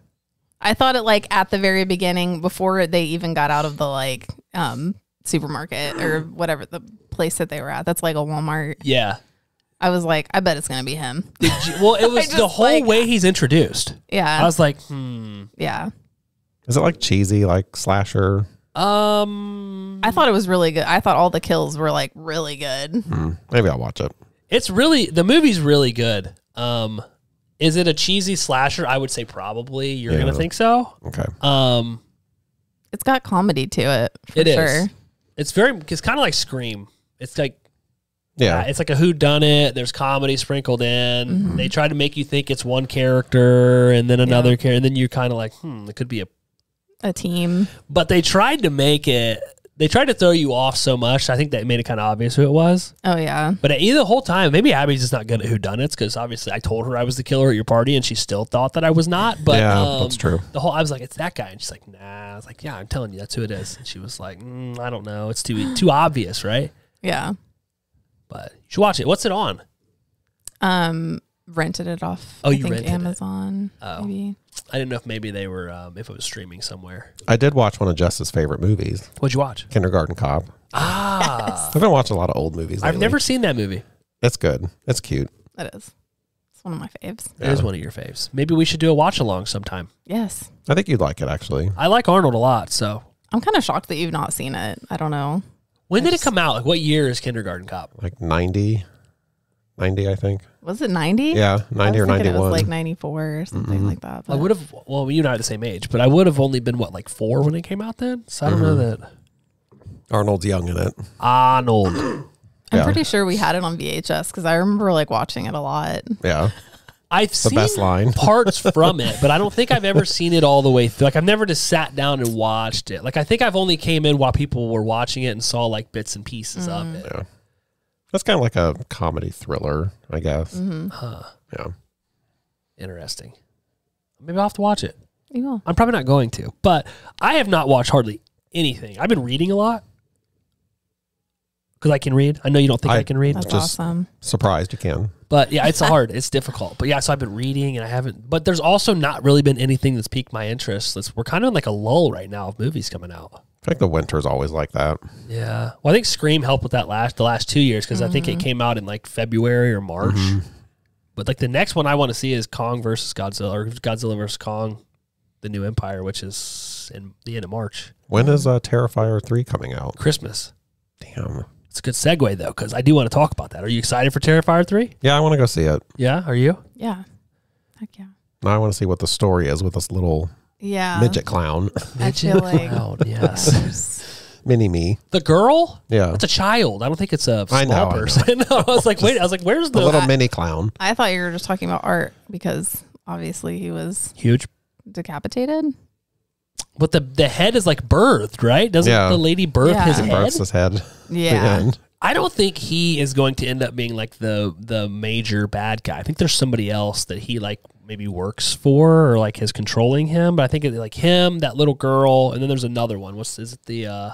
I thought it like at the very beginning before they even got out of the like um supermarket or whatever the place that they were at. That's like a Walmart. Yeah. I was like, I bet it's gonna be him. Did you, well, it [LAUGHS] was the whole like- way he's introduced. Yeah. I was like, hmm. yeah. Is it like cheesy, like slasher? Um, I thought it was really good. I thought all the kills were like really good. Hmm. Maybe I'll watch it. it's really the movie's really good. Um, is it a cheesy slasher? I would say probably. You're Yeah. gonna think so. Okay. Um, It's got comedy to it. For It is. sure. it's very. It's kind of like Scream. It's like Yeah. Uh, it's like a who done it. There's comedy sprinkled in. They try to make you think it's one character and then another character, and then you're kind of like, hmm, it could be a. A team. But they tried to make it. They tried to throw you off so much. I think that made it kind of obvious who it was. Oh yeah. But either the whole time, maybe Abby's just not good at who done it because obviously I told her I was the killer at your party, and she still thought that I was not. But Yeah, um, that's true. The whole I was like, it's that guy, and she's like, nah. I was like, yeah, I'm telling you, that's who it is. And she was like, mm, I don't know. It's too too obvious, right? Yeah. But you should watch it. What's it on? Um rented it off. Oh, I you think rented it. Amazon. Oh. Maybe. I didn't know if maybe they were um, if it was streaming somewhere. I did watch one of Jess's favorite movies, What'd you watch? Kindergarten Cop. Ah, I've been watching a lot of old movies. I've never seen that movie. It's good. It's cute. It is. It's one of my faves. It is one of your faves. Maybe we should do a watch along sometime. Yes. I think you'd like it actually. I like Arnold a lot. So I'm kind of shocked that you've not seen it. I don't know. When did it come out? Like what year is Kindergarten Cop? Like 90, 90, I think. Was it 90? Yeah, 90 I or was thinking 91. It was like 94 or something Mhm. like that. I would have. Well, you and I are the same age, but I would have only been what like four when it came out then. So I don't know Mhm. that Arnold's young in it. Arnold. I'm yeah. pretty sure we had it on VHS because I remember like watching it a lot. Yeah, I've the seen best line. [LAUGHS] parts from it, but I don't think I've ever seen it all the way through. Like I've never just sat down and watched it. Like I think I've only came in while people were watching it and saw like bits and pieces of it. Yeah. That's kind of like a comedy thriller, I guess. Mm-hmm. Huh. Yeah. Interesting. Maybe I'll have to watch it. You will. I'm probably not going to, but I have not watched hardly anything. I've been reading a lot because I can read. I know you don't think I, I- can read, That's Just- awesome. Surprised you can. but yeah, it's [LAUGHS] hard. It's difficult. But yeah, so I've been reading and I haven't. But there's also not really been anything that's piqued my interest. That's, we're kind of in like a lull right now of movies coming out. I think the winter's always like that. Yeah. Well, I think Scream helped with that last the last two years because I think Mm-hmm. it came out in like February or March. Mm-hmm. But like the next one I want to see is Kong versus Godzilla or Godzilla versus Kong, the New Empire, which is in the end of March, When is uh, Terrifier 3 coming out? Christmas. Damn. It's a good segue though because I do want to talk about that. Are you excited for Terrifier three? Yeah, I want to go see it. Yeah. Are you? Yeah. Heck yeah. Now I want to see what the story is with this little Yeah. midget clown. I feel like Clown, yes. there's- Mini me. the girl. Yeah. That's a child. I don't think it's a small I know, I know. person. [LAUGHS] I was like, wait. I was like, where's The the little mini clown. I thought you were just talking about art because obviously he was huge? decapitated. But the the head is like birthed, right? Doesn't Yeah. the lady birth Yeah. his He head? births his head. at [LAUGHS] the Yeah. end. I don't think he is going to end up being like the the major bad guy. I think there's somebody else that he like maybe works for or like is controlling him. But I think it, like him, that little girl, and then there's another one. What's is it the uh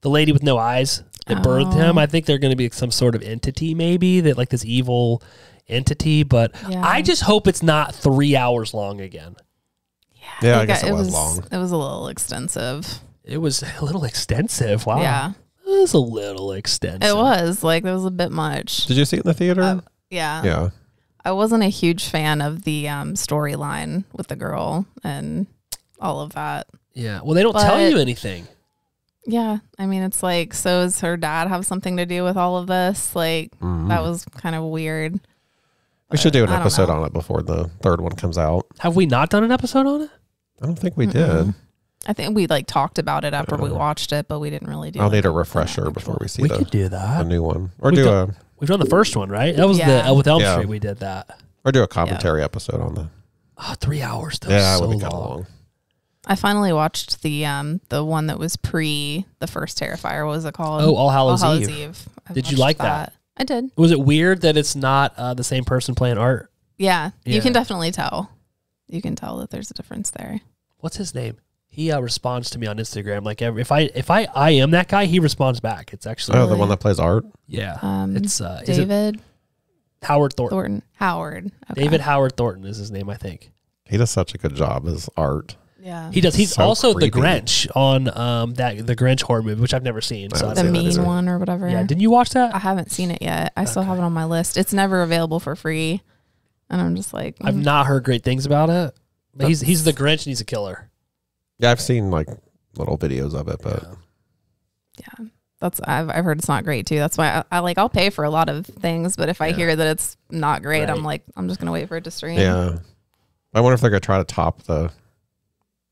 the lady with no eyes that birthed him? Oh. I think they're going to be some sort of entity, maybe that like this evil entity. But Yeah. I just hope it's not three hours long again. Yeah, I think guess it was long. It was a little extensive. It was a little extensive. Wow. Yeah. It was a little extensive. It was like there was a bit much. Did you see it in the theater? Uh, yeah. yeah. I wasn't a huge fan of the um, storyline with the girl and all of that. Yeah. Well, they don't tell you anything. Yeah, I mean, it's like, so does her dad have something to do with all of this? Like, Mhm. that was kind of weird. We should do an I don't episode know. on it before the third one comes out. Have we not done an episode on it? I don't think we Mm-mm. did. I think we like talked about it after we Uh, watched it, but we didn't really do. I'll like, need a refresher before we see we the, could do the that. new one, or We've do done- a We've done the first one, right? That was Yeah. the with Elm Yeah. Street. We did that. or do a commentary episode on the. Oh, three hours. Though. Yeah, it so would be kind of long. long. I finally watched the um the one that was pre the first Terrifier. What was it called? Oh, All Hallows, All Hallows Eve. Eve. Did you watched like that? I did. Was it weird that it's not uh, the same person playing art? Yeah, Yeah. you can definitely tell. You can tell that there's a difference there. What's his name? He uh, responds to me on Instagram. Like every, if I if I I am that guy, he responds back. It's actually Oh, the one that plays art. yeah. Um, it's uh, is it David Howard Thornton. Thornton. Howard. Okay. David Howard Thornton is his name, I think. He does such a good job as art. Yeah. He does. He's So also creepy. the Grinch on um that the Grinch horror movie, which I've never seen. So the seen mean one or whatever. Yeah, didn't you watch that? I haven't seen it yet. I still have it on my list. It's never available for free. And I'm just like, I've mm, not heard great things about it. But he's he's the Grinch and he's a killer. Yeah, I've seen like little videos of it, but yeah, that's I've I've heard it's not great too. That's why I, I like I'll pay for a lot of things, but if I Yeah. hear that it's not great, Right. I'm like I'm just gonna wait for it to stream. yeah. I wonder if they're gonna try to top the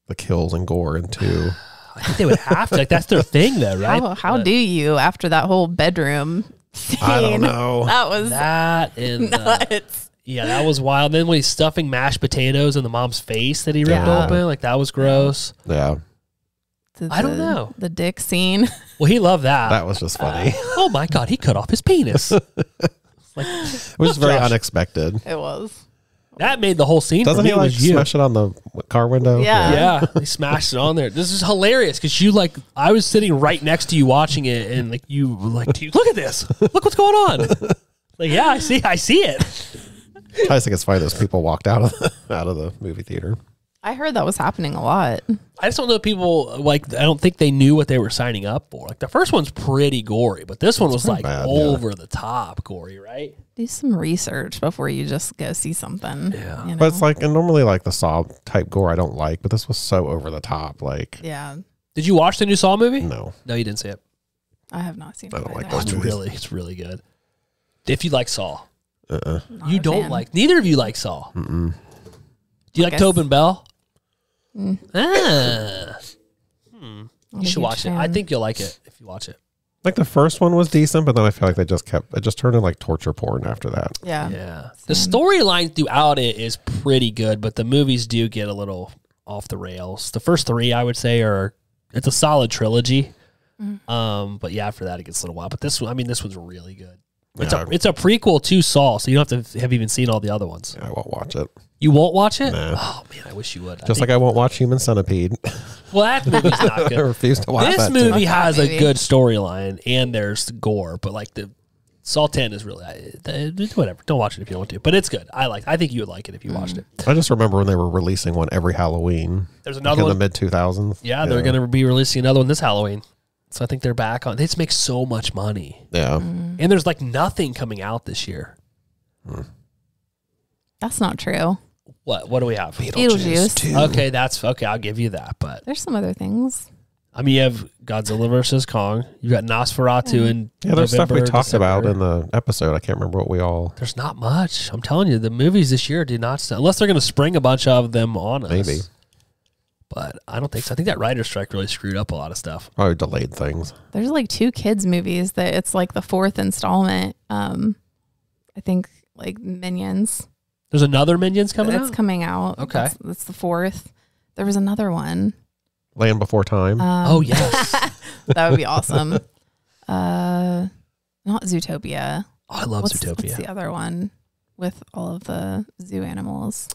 the kills and gore in two. [SIGHS] I think they would have to. Like that's their thing, though, right? How how But do you after that whole bedroom scene? I don't know. [LAUGHS] That was that and uh, nuts. yeah, that was wild. Then when he's stuffing mashed potatoes in the mom's face that he ripped Yeah. open, like that was gross. Yeah, The- I don't know. the dick scene. [LAUGHS] Well, he loved that. that was just funny. [LAUGHS] oh my god, he cut off his penis. like It was very Josh. unexpected. It was. That made the whole scene. Doesn't for me he like was you. smash it on the car window? Yeah. Yeah, [LAUGHS] he smashed it on there. This is hilarious because you like I was sitting right next to you watching it, and like you were like, "Dude, look at this! Look what's going on!" [LAUGHS] like, yeah, I see, I see it. I think it's funny those people walked out of the, [LAUGHS] out of the movie theater. I heard that was happening a lot. I just don't know if people like. I don't think they knew what they were signing up for. Like the first one's pretty gory, but this one was like bad, yeah. over the top gory, right? Do some research before you just go see something. Yeah. you But it's like, and normally like the Saw type gore I don't like, but this was so over the top. Like, yeah, Did you watch the new Saw movie? no, No, you didn't see it. I have not seen. I it don't like either. those It's movies. really, it's really good. If you like Saw, Not you don't fan. like. Neither of you like Saw. Do you like guess- Tobin Bell? Mm. Ah, Not you should huge watch it. I think you'll like it if you watch it. Like the first one was decent, but then I feel like they just kept it just turned into like torture porn after that. Yeah. Yeah. The storyline throughout it is pretty good, but the movies do get a little off the rails. The first three, I would say, are it's a solid trilogy. Um, but yeah, after that it gets a little wild. But this one, I mean, this one's really good. It's Yeah. a it's a prequel to Saw, so you don't have to have even seen all the other ones. I won't watch it. You won't watch it? Nah. Oh man, I wish you would. Just think- like I won't watch Human Centipede. [LAUGHS] well, that movie's not [LAUGHS] good. I refuse to watch this that. movie too. Fuck has a movie. good storyline and there's gore, but like the Saw Ten is really I- uh, whatever. Don't watch it if you don't want to, but it's good. I like. I think you would like it if you watched it. I just remember when they were releasing one every Halloween. There's Like another in the mid two thousands. Yeah, they're going to be releasing another one this Halloween. So I think they're back on. They just make so much money, Yeah. Mm. and there's like nothing coming out this year. That's not true. What? What do we have? Beetlejuice. too. Okay, that's okay. I'll give you that. But There's some other things. I mean, you have Godzilla versus Kong. You got Nosferatu and Yeah, there's stuff we November, talked about in the episode. I can't remember what we all There's not much. I'm telling you, the movies this year do not unless they're going to spring a bunch of them on us. maybe but I don't think so. I think that writer strike really screwed up a lot of stuff. probably delayed things. There's like two kids movies that it's like the fourth installment. Um, I think like Minions. There's another Minions coming it's out. coming out. Okay. that's, that's the fourth. There was another one. Land Before Time. Um, oh yes, [LAUGHS] that would be awesome. [LAUGHS] Uh, not Zootopia. oh, I love what's, Zootopia. What's the other one with all of the zoo animals?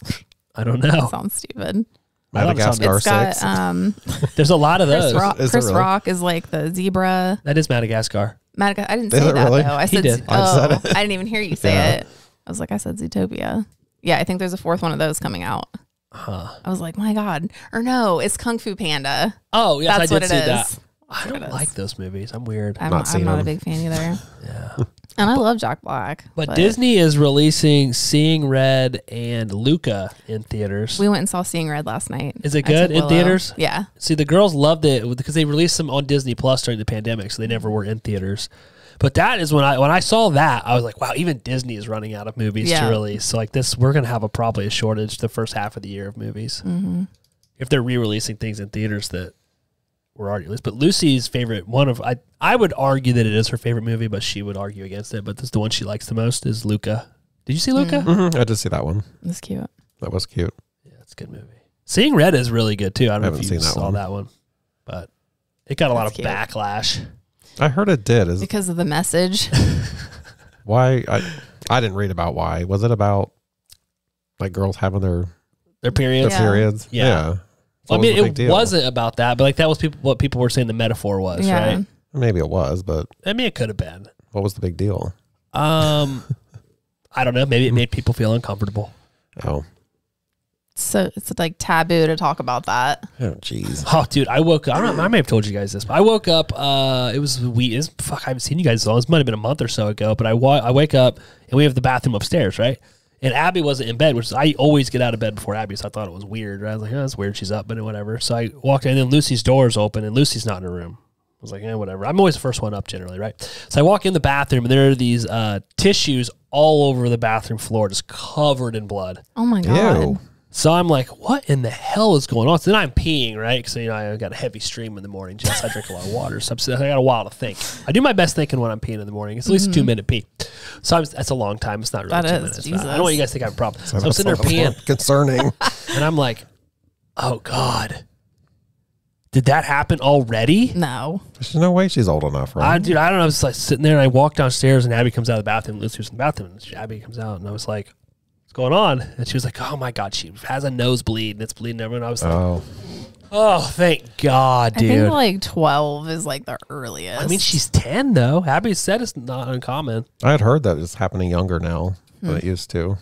I don't know. Sounds stupid. I thought it sounded- Madagascar It's got six. um [LAUGHS] There's a lot of Chris those. Rock. Is Chris really? Rock is like the zebra. That is Madagascar. Madagascar. I didn't say that really? though. I He said. did. I Oh, said. I didn't even hear you say Yeah. it. I was like, I said Zootopia. Yeah, I think there's a fourth one of those coming out. Huh. I was like, my god, or no, it's Kung Fu Panda. Oh yes, That's I what did it see is. that. I That's what don't like those movies. I'm weird. I'm Not not, I'm not a big fan either. [LAUGHS] Yeah. And I love Jack Black. But, Disney is releasing Seeing Red and Luca in theaters. We went and saw Seeing Red last night. Is it good in theaters? Yeah. See, the girls loved it because they released them on Disney Plus during the pandemic, so they never were in theaters. But that is when I when I saw that I was like, wow, even Disney is running out of movies to release. So like this, we're gonna have a probably a shortage the first half of the year of movies Mm-hmm. if they're re-releasing things in theaters that were already released. But Lucy's favorite one of I I would argue that it is her favorite movie, but she would argue against it. But this the one she likes the most is Luca. Did you see Luca? Mhm, I did see that one. It's cute. That was cute. Yeah, it's a good movie. Seeing Red is really good too. I don't know haven't if you seen that saw one. that one, but it got a lot of cute. backlash. I heard it did. Is Because of the message. [LAUGHS] why I I didn't read about why. Was it about like girls having their, Their their periods. Yeah. periods? Yeah. So I mean, the it deal? wasn't about that, but like that was people what people were saying the metaphor was, yeah. right? Maybe it was, but I mean, it could have been. what was the big deal? Um, I don't know. Maybe it made people feel uncomfortable. Oh, So it's like taboo to talk about that. oh, jeez. Oh, dude, I woke up. I, don't know, I may have told you guys this, but I woke up. Uh, it was we. It's, fuck, I haven't seen you guys so long. This might have been a month or so ago. But I wa- I wake up and we have the bathroom upstairs, right? And Abby wasn't in bed, which I always get out of bed before Abby, so I thought it was weird. Right? I was like, oh, that's weird. She's up, but whatever. So I walked in, and then Lucy's door's open, and Lucy's not in her room. I was like, yeah, whatever. I'm always the first one up generally, right? So I walk in the bathroom, and there are these uh, tissues all over the bathroom floor, just covered in blood. Oh my god. Ew. So I'm like, what in the hell is going on? So then I'm peeing, right? Because, you know, I got a heavy stream in the morning. Just I drink a lot of water. So I'm, sitting- I got a while to think. I do my best thinking when I'm peeing in the morning. It's at least a mm-hmm. two minute pee. So I'm, that's a long time. It's not really That two is, minutes. Jesus. I don't want you guys to think I have a problem. So, I'm sitting there peeing Concerning. [LAUGHS] [LAUGHS] and I'm like, oh God. Did that happen already? No. There's no way she's old enough, right? I, right? dude, I don't know. I was like sitting there and I walk downstairs and Abby comes out of the bathroom. Lucy was in the bathroom and Abby comes out and I was like, what's going on? And she was like, oh my God, she has a nosebleed and it's bleeding everywhere. And I was like, oh, oh, thank God, I dude. think like 12 is like the earliest. I mean, she's 10 though. Abby said it's not uncommon. I had heard that it's happening younger now than Hmm. it used to.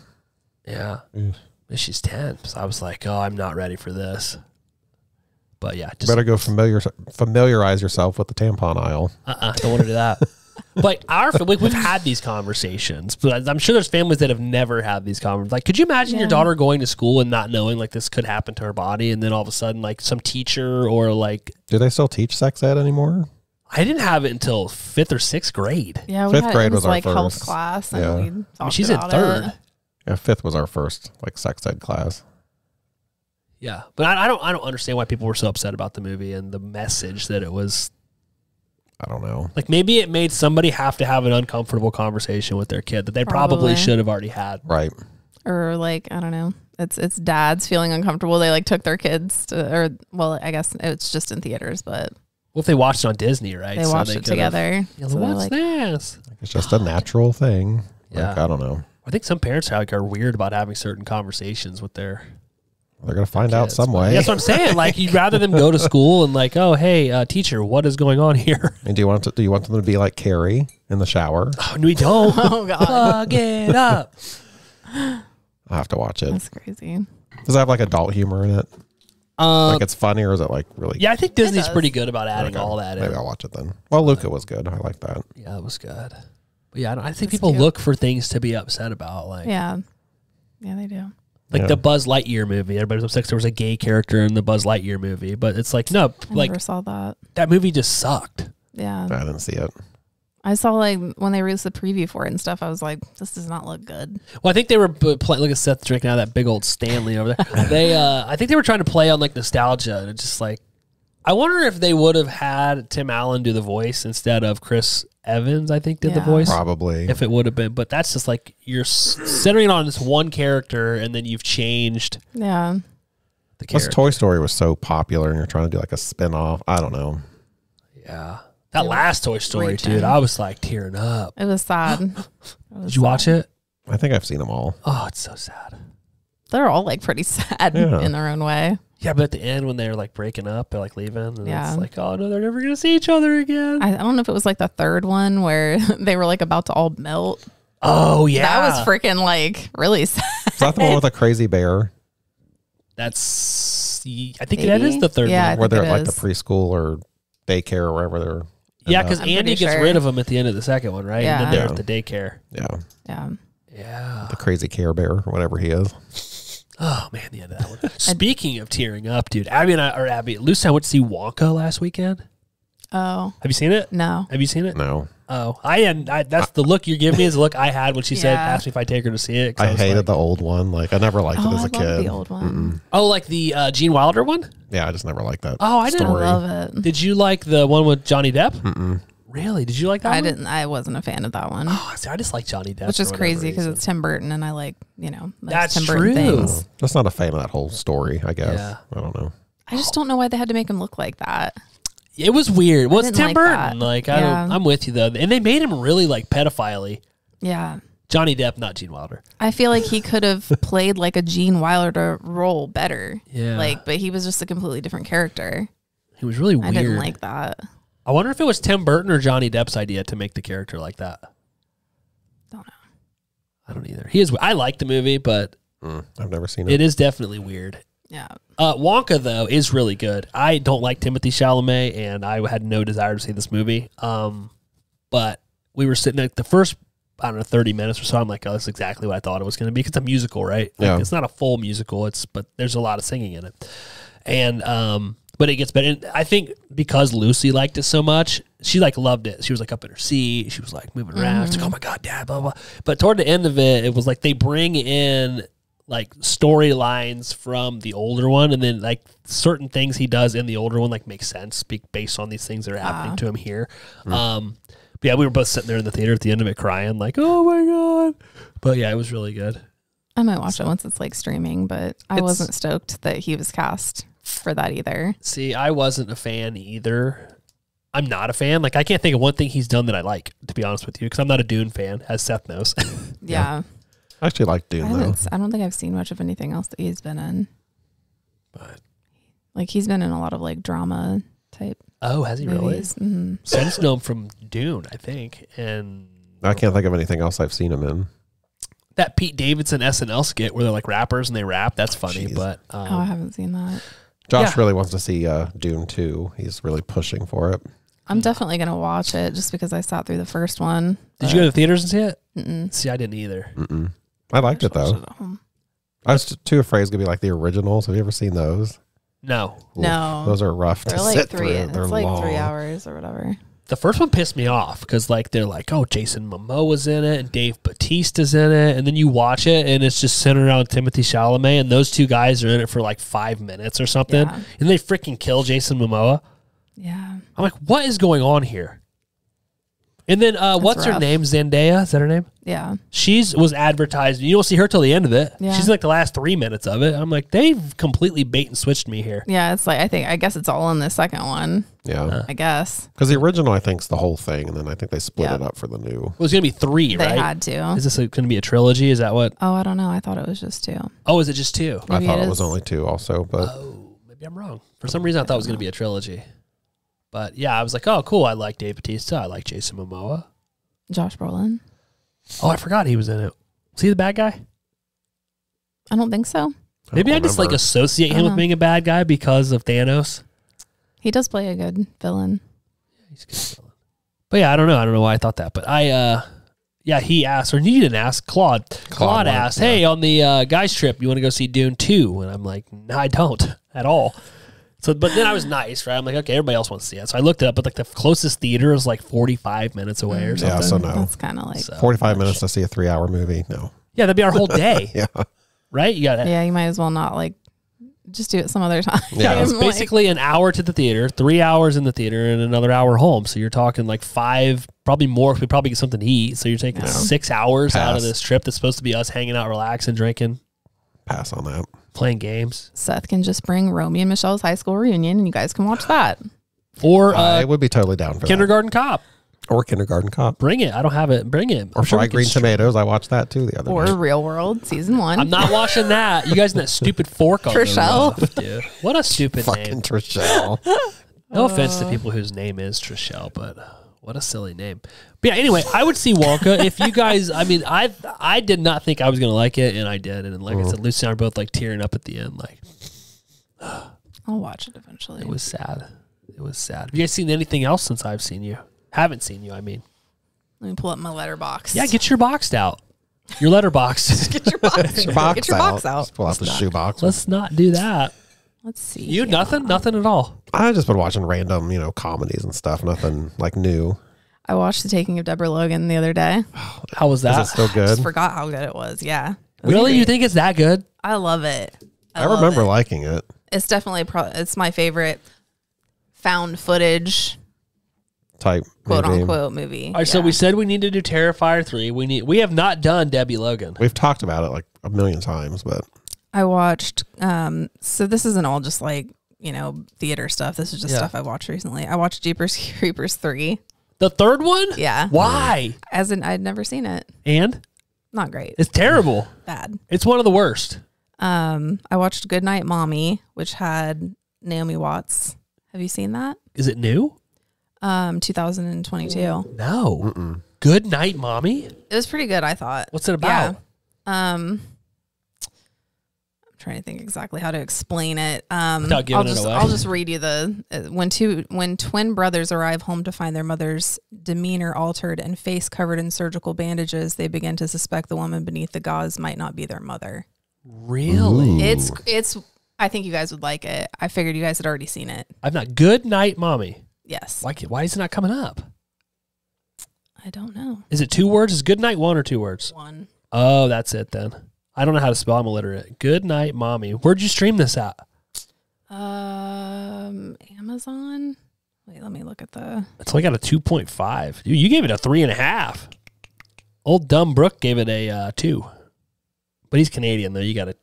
Yeah. Mm. She's 10. So I was like, oh, I'm not ready for this. But yeah, just Better go familiar familiarize yourself with the tampon aisle. uh-uh, don't want to do that. Like our like we've had these conversations, but I'm sure there's families that have never had these conversations. Like, could you imagine your daughter going to school and not knowing like this could happen to her body, and then all of a sudden like some teacher or like Do they still teach sex ed anymore? I didn't have it until fifth or sixth grade. Yeah, Fifth had, grade it was was our like health first. class, and Yeah. we I mean, she's in third. it. Yeah, fifth was our first like sex ed class. Yeah, but I, I don't. I don't understand why people were so upset about the movie and the message that it was. I don't know. Like maybe it made somebody have to have an uncomfortable conversation with their kid that they probably, Probably. should have already had. Right. or like I don't know. It's it's dads feeling uncomfortable. They like took their kids to, or well, I guess it's just in theaters, but Well, if they watched it on Disney, right? they So watched it could've- together. Yeah, So what's like, this? It's just a natural thing. Yeah. Like, I don't know. I think some parents are, like are weird about having certain conversations with their They're gonna find out some way. That's what I'm saying. Like you'd rather them go to [LAUGHS] school and like, oh hey, uh, teacher, what is going on here? And do you want to, do you want them to be like Carrie in the shower? Oh, we don't. [LAUGHS] oh god, Plug it up. [LAUGHS] I have to watch it. that's crazy. Does it have like adult humor in it? Um, Like it's funny, or is it like really? yeah, I think Disney's does. pretty good about adding Okay. all that in. Maybe. I'll watch it then. Well, Luca was good. I like that. Yeah, it was good. But yeah, I, don't, I think That's people cute. look for things to be upset about, like Yeah, yeah, they do. Like Yeah. the Buzz Lightyear movie. Everybody was upset 'cause there was a gay character in the Buzz Lightyear movie, but it's like no, I like never saw that. that movie just sucked. Yeah, I didn't see it. I saw like when they released the preview for it and stuff. I was like, this does not look good. Well, I think they were playing. play, look at Seth drinking out of that big old Stanley over there. [LAUGHS] they, uh, I think they were trying to play on like nostalgia, and it's just like, I wonder if they would have had Tim Allen do the voice instead of Chris Evans. I think did the voice. Probably. If it would have been, but that's just like you're centering on this one character, and then you've changed Yeah, the Plus, character. Toy Story was so popular, and you're trying to do like a spin off. I don't know. yeah, that last Toy Story, reaching. dude, I was like tearing up. it was sad. [GASPS] It was Did you watch it? I think I've seen them all. Oh, it's so sad. They're all like pretty [LAUGHS] sad Yeah. in their own way. Yeah, but at the end when they're like breaking up, they're like leaving, and Yeah. it's like, oh no, they're never gonna see each other again. I, I don't know if it was like the third one where [LAUGHS] they were like about to all melt. oh yeah, That was freaking like really sad. [LAUGHS] Is that the one with a crazy bear That's I think that is the third Yeah, one. Where they're it at like the preschool or daycare or wherever they're. Yeah, because Andy gets sure. rid of him at the end of the second one, right? And then Yeah. they're Yeah. at the daycare. yeah, Yeah. Yeah. the crazy Care Bear or whatever he is. Oh man, the end of that one. [LAUGHS] Speaking of tearing up, dude, Abby and I, or Abby, Lucy, I went to see Wonka last weekend. Oh Have you seen it? no. Have you seen it? No, Oh, I had. I, that's the look you're giving me is the look I had when she said, Yeah. asked me if I take her to see it. 'cause I was hated like- the old one. Like I never liked Oh, it as I a kid. love the old one. Oh, like the uh, Gene Wilder one. Yeah, I just never liked that. Oh, I didn't. I love it. Did you like the one with Johnny Depp? Mm-mm. Really? Did you like that? I one? didn't. I wasn't a fan of that one, Oh, see, I just like Johnny Depp, which is crazy because it's Tim Burton, and I like you know like That's Tim Burton true. things. Just not a fan of that whole story. I guess. Yeah. I don't know. I just don't know why they had to make him look like that. It was weird. Well, it's Tim like Burton. that. Like I don't. Yeah. I'm with you though, and they made him really like pedophile Yeah. Johnny Depp, not Gene Wilder. I feel like he could have [LAUGHS] played like a Gene Wilder role better. Yeah, Like, but he was just a completely different character. he was really weird. I didn't like that. I wonder if it was Tim Burton or Johnny Depp's idea to make the character like that. Don't know. I don't either. He is. I like the movie, but Mm, I've never seen it. it is definitely weird. Yeah. Uh, Wonka though is really good. I don't like Timothée Chalamet, and I had no desire to see this movie. Um, but we were sitting at the first, I don't know, thirty minutes or so. I'm like, oh, that's exactly what I thought it was going to be. 'cause it's a musical, right? Like, Yeah. It's not a full musical. It's but there's a lot of singing in it, and um, but it gets better. And I think because Lucy liked it so much, she like loved it. She was like up in her seat. She was like moving around. She's like, oh my god, dad, blah blah. But toward the end of it, it was like they bring in like storylines from the older one, and then like certain things he does in the older one like make sense be- based on these things that are happening Ah. to him here. Um, but yeah, we were both sitting there in the theater at the end of it crying, like, oh my god. But yeah, it was really good. I might watch it once it's like streaming, but I It's- wasn't stoked that he was cast for that either. See, I wasn't a fan either. I'm not a fan. Like, I can't think of one thing he's done that I like, to be honest with you, because I'm not a Dune fan, as Seth knows. [LAUGHS] Yeah. I actually like I, Dune though. haven't, s- I don't think I've seen much of anything else that he's been in. but Like he's been in a lot of like drama type oh, has he really? movies. hmm So I just know him from Dune, I think, and I can't think of anything else I've seen him in. that Pete Davidson SNL skit where they're like rappers and they rap. That's funny, Jeez. but oh, I um, haven't seen that. Josh Yeah. really wants to see uh, Dune 2. He's really pushing for it. I'm definitely gonna watch it just because I sat through the first one. did you go to the theaters and see it? Mm-mm. See, I didn't either. Mm-mm. I liked it though. at home. I was too afraid it's gonna be like the originals. Have you ever seen those? No, Oof, No. those are rough They're to like sit three. through. It's They're like long. three hours or whatever. The first one pissed me off because like they're like, oh, Jason Momoa was in it and Dave Bautista's in it, and then you watch it and it's just centered around Timothée Chalamet, and those two guys are in it for like five minutes or something, Yeah. and they freaking kill Jason Momoa. Yeah. I'm like, what is going on here? And then uh, what's her name? Zendaya is that her name? Yeah. She's was advertised. You don't see her till the end of it. Yeah. She's like the last three minutes of it. I'm like, they've completely bait and switched me here. Yeah. It's like I think I guess it's all in the second one. Yeah, I guess because the original I think is the whole thing, and then I think they split Yeah. it up for the new. Well, it's gonna be three, they right? had to. Is this going to be a trilogy? Is that what? Oh, I don't know. I thought it was just two. Oh, is it just two? Maybe I thought it it, was only two, also, but Oh, maybe I'm wrong. For some reason, I thought it was going to be a trilogy. But yeah, I was like, oh, cool. I like Dave Batista. I like Jason Momoa. Josh Brolin. Oh, I forgot he was in it. Was he the bad guy? I don't think so. Maybe I, don't just like associate him with being a bad guy because of Thanos. He does play a good villain. He's a good villain. But yeah, I don't know. I don't know why I thought that. But I, uh, yeah, he asked, or you didn't ask, Claude. Claude, went, asked, yeah. hey, on the uh, guys trip, you want to go see Dune 2? And I'm like, no, I don't at all. So, but then I was nice, right? I'm like, okay, everybody else wants to see it. So I looked it up, but like the closest theater is like 45 minutes away or mm. something. Yeah, so no. That's kind of like So- forty-five minutes to see a three-hour movie. No, Yeah, that'd be our whole [LAUGHS] day, yeah, right? You got yeah. You might as well not like just do it some other [LAUGHS] time. Yeah, It's Like, basically an hour to the theater, three hours in the theater, and another hour home. So you're talking like five, probably more. 'cause We probably get something to eat. So you're taking Yeah. six hours out of this trip that's supposed to be us hanging out, relaxing, drinking, pass on that. Playing games, Seth can just bring Romy and Michelle's high school reunion, and you guys can watch that. or I uh, would be totally down for Kindergarten Cop. or Kindergarten Cop, Bring it. I don't have it. Bring it. or I'm sure Fried Green str- Tomatoes. I watched that too the other Or day. Real World season one. I'm not watching that. You guys in that stupid fork on the Trishelle. roof, dude. What a stupid Fucking name. Trishelle. No offense to people whose name is Trishelle, but what a silly name. But yeah, anyway, I would see Wonka if you guys. I mean, I I did not think I was gonna like it, and I did. And like I said, mm-hmm. Lucy and I are both like tearing up at the end. Like [GASPS] I'll watch it eventually. it was sad. It was sad. Have you guys seen anything else since I've seen you? Haven't seen you. I mean, Let me pull up my Letterboxd. yeah, get your boxed out. Your Letterboxd. [LAUGHS] get your box. Your box get your out. box out. Just pull out the shoe box. Let's not do that. Let's see. You here. nothing, nothing at all. I just been watching random, you know, comedies and stuff. Nothing like new. I watched The Taking of Deborah Logan the other day. How was Is that? it still good? Just forgot how good it was. Yeah. It was Really, you think it's that good? I love it. I love remember it. liking it. It's definitely pro- it's my favorite found footage Type quote movie. unquote movie. All right, so we said we need to do Terrifier three. We need. We have not done Debbie Logan. We've talked about it like a million times, but I watched um so this isn't all just like, you know, theater stuff. This is just Yeah. stuff I watched recently. I watched Jeepers [LAUGHS] Creepers 3. The third one. Yeah. Why? As in I'd never seen it. And Not great. it's terrible. Bad. It's one of the worst. Um I watched Goodnight Mommy, which had Naomi Watts. Have you seen that? Is it new? Um 2022. No. mm-mm. Good night, mommy. It was pretty good, I thought. What's it about? Um, I'm trying to think exactly how to explain it. Um, Without giving I'll it just, away. I'll just read you the uh, when two when twin brothers arrive home to find their mother's demeanor altered and face covered in surgical bandages. They begin to suspect the woman beneath the gauze might not be their mother. Really? Ooh. It's it's. I think you guys would like it. I figured you guys had already seen it. I've not. Good night, mommy. Yes. Why? Why is it not coming up? I don't know. Is it two words? Is good night one or two words? One. Oh, that's it then. I don't know how to spell. I'm illiterate. Good night, mommy. Where'd you stream this at? Um, Amazon. Wait, let me look at the. It's only got a 2.5. Dude, you gave it a three and a half. Old dumb Brooke gave it a uh, two, but he's Canadian though. You got to,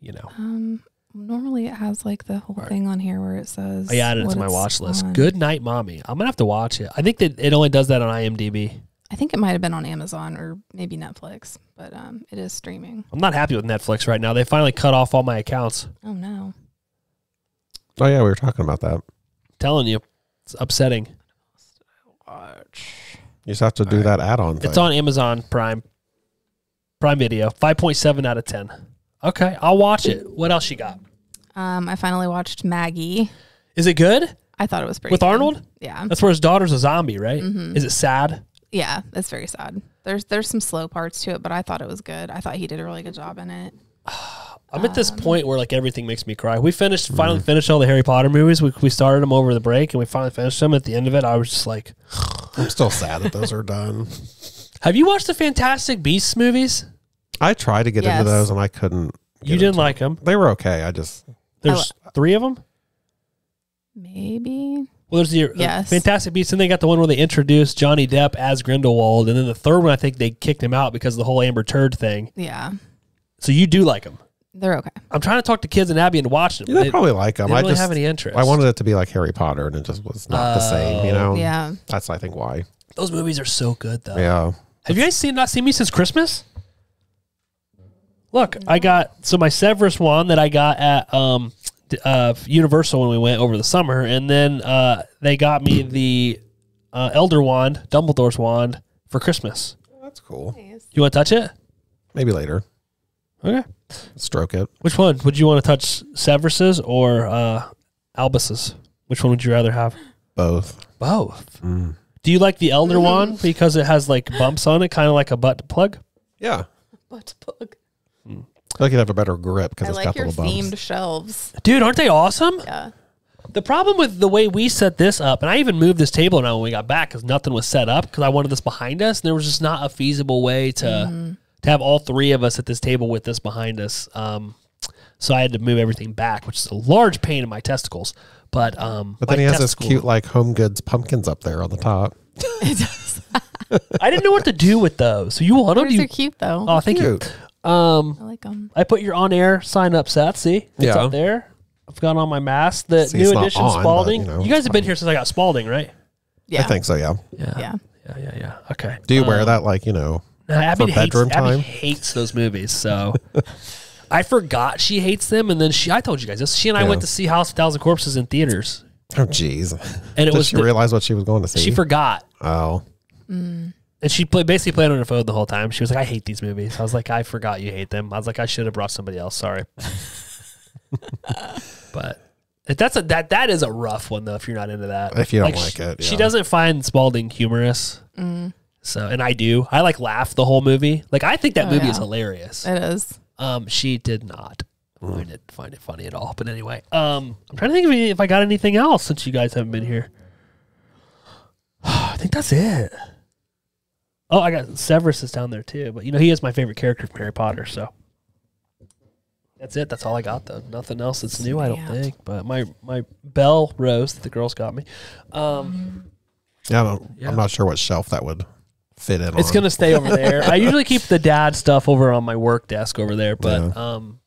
you know. Um, normally it has like the whole Alright. thing on here where it says. I added it to my watch list. on. Good night, mommy. I'm gonna have to watch it. I think that it only does that on IMDb. I think it might have been on Amazon or maybe Netflix, but um, it is streaming. I'm not happy with Netflix right now. They finally cut off all my accounts. Oh no. oh yeah, we were talking about that. telling you, it's upsetting. Watch. You just have to do that add-on thing. It's on Amazon Prime, Prime Video. Five point seven out of ten. Okay, I'll watch it. What else you got? Um, I finally watched Maggie. Is it good I thought it was pretty with good. Arnold? Yeah, That's where his daughter's a zombie, right? Mhm. Is it sad? Yeah, it's very sad. There's there's some slow parts to it, but I thought it was good. I thought he did a really good job in it. I'm at this Um, point where like everything makes me cry. We finished, finally finished all the Harry Potter movies. We, we started them over the break, and we finally finished them. At the end of it, I was just like, [SIGHS] I'm still sad that those are done. [LAUGHS] "Have you watched the Fantastic Beasts movies? I tried to get Yes. into those and I couldn't. You didn't into like them. them. They were okay. I just There's three of them. Maybe. Well, there's the uh, Yes. Fantastic Beasts, and they got the one where they introduced Johnny Depp as Grindelwald, and then the third one, I think they kicked him out because of the whole Amber Turd thing. Yeah. So you do like them. They're okay. I'm trying to talk to kids and Abby into watching them. they They, probably like they them. don't I really just have any interest. I wanted it to be like Harry Potter and it just was not the same. You Oh. know. Yeah. That's I think why. those movies are so good though. Yeah. Have you guys seen not seen me since Christmas? Look, I got so my Severus wand that I got at um d- uh Universal when we went over the summer, and then uh they got me the uh, Elder wand, Dumbledore's wand for Christmas. That's cool. You want to touch it? Maybe later. Okay. Stroke it. Which one would you want to touch, Severus's or uh Albus's? Which one would you rather have? Both. Both. Mm. Do you like the Elder wand because it has like bumps on it, kind of like a butt plug? Yeah. Butt plug. I feel like you'd have a better grip because I it's like got your little bumps. themed shelves. Dude, aren't they awesome? Yeah. The problem with the way we set this up, and I even moved this table around when we got back because nothing was set up because I wanted this behind us, and there was just not a feasible way to to have all three of us at this table with this behind us. Um, so I had to move everything back, which is a large pain in my testicles. But um, But then he has this cute like home goods pumpkins up there on the top. [LAUGHS] [LAUGHS] I didn't know what to do with those. So you want them? Yours You, are cute though. oh, thank Cute. you. Um, I like them. I put your on air sign up set. See, it's Yeah. up there. I've got on my mask. The See, new edition on, Spalding. you know, you guys have been here since I got Spalding, right? Yeah. I think so, yeah. Yeah. Yeah. Yeah. Yeah. Yeah. Okay. Do you wear Um, that like, you know, No, Abby for hates, bedroom Abby time? hates those movies. So [LAUGHS] I forgot she hates them, and then she. I told you guys this. She and I Yeah. went to see House of Thousand Corpses in theaters, oh jeez. and it Did was she the- realize what she was going to see? she forgot, oh. And she play, basically played on her phone the whole time. She was like, "I hate these movies." I was like, "I forgot you hate them." I was like, "I should have brought somebody else." Sorry, [LAUGHS] but. That's a that that is a rough one though. If you're not into that, If you don't sh- like it, she doesn't find Spalding humorous. So, and I do. I like laugh the whole movie. Like I think that Oh, movie yeah. is hilarious. It is. Um, she did not find it find it funny at all. But anyway, um, I'm trying to think of if I got anything else since you guys haven't been here. [SIGHS] I think that's it. Oh, I got Severus is down there too, but you know he is my favorite character from Harry Potter, so that's it. That's all I got though. Nothing else that's new, I don't Snap. think. But my my bell rose that the girls got me. Um, Yeah, I don't, Yeah. I'm not sure what shelf that would fit in It's on. gonna stay over there. I [LAUGHS] usually keep the dad stuff over on my work desk over there, but um,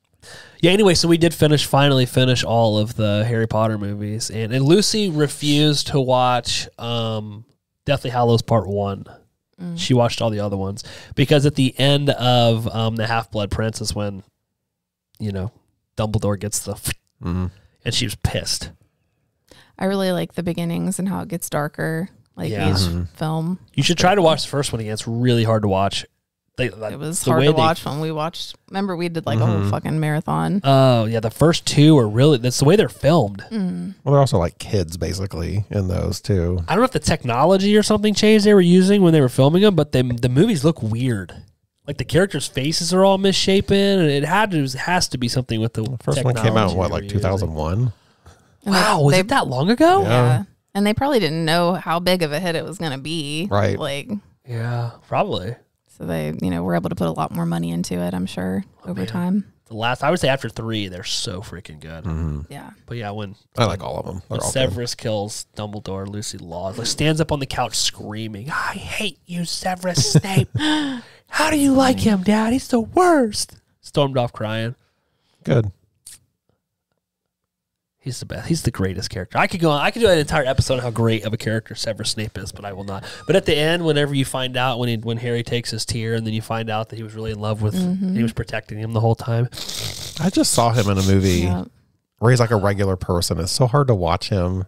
yeah. Anyway, so we did finish, finally finish all of the Harry Potter movies, and, and Lucy refused to watch um, Deathly Hallows Part One. She watched all the other ones because at the end of um, the Half Blood Prince is when, you know, Dumbledore gets the, Mhm. and she was pissed. I really like the beginnings and how it gets darker. Like Yeah. each Mhm. film. You should try to watch the first one again. It's really hard to watch. They, It was the hard way to they watch when we watched. Remember, we did like a Mhm. whole fucking marathon. Oh yeah, the first two are really that's the way they're filmed. Mm. Well, they're also like kids basically in those too. I don't know if the technology or something changed they were using when they were filming them, but they, the movies look weird. Like the characters' faces are all misshapen, and it had to has to be something with the First one came out technology in what, like 2001? Wow, was they- it that long ago? Yeah. Yeah. And they probably didn't know how big of a hit it was going to be. Right. Like, Yeah, probably. So they, you know, were able to put a lot more money into it, I'm sure, over Oh, man. time. The last, I would say after three, they're so freaking good. hmm Yeah. But yeah, when I like all of them. They're when all good. Severus kills Dumbledore, Lucy Laws like stands up on the couch screaming, "I hate you, Severus Snape! [LAUGHS] How do you like him, Dad? He's the worst!" Stormed off crying. Good. He's the best. He's the greatest character. I could go on. I could do an entire episode on how great of a character Severus Snape is, but I will not. But at the end, whenever you find out when he, when Harry takes his tear, and then you find out that he was really in love with, he was protecting him the whole time. I just saw him in a movie Yeah. where he's like a regular person. It's so hard to watch him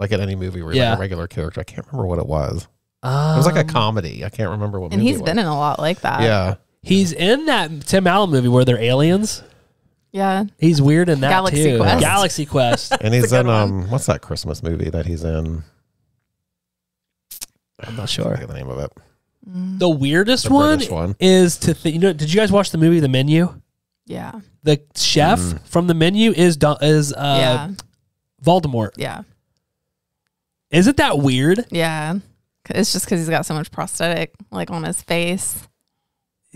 like in any movie where he's Yeah. like a regular character. I can't remember what it was. Um, It was like a comedy. I can't remember what And movie he's it been in a lot like that. Yeah. He's in that Tim Allen movie where they're aliens. Yeah. He's weird in that Galaxy too. Quest. Galaxy Quest. And he's in good one. um what's that Christmas movie that he's in? I'm not I sure. forget the name of it. Mm. The weirdest The one, British one. is to think. You know, did you guys watch the movie The Menu? Yeah. The chef from the menu is Don- is uh, yeah. Voldemort. Yeah. Isn't that weird? Yeah. It's just because he's got so much prosthetic like on his face.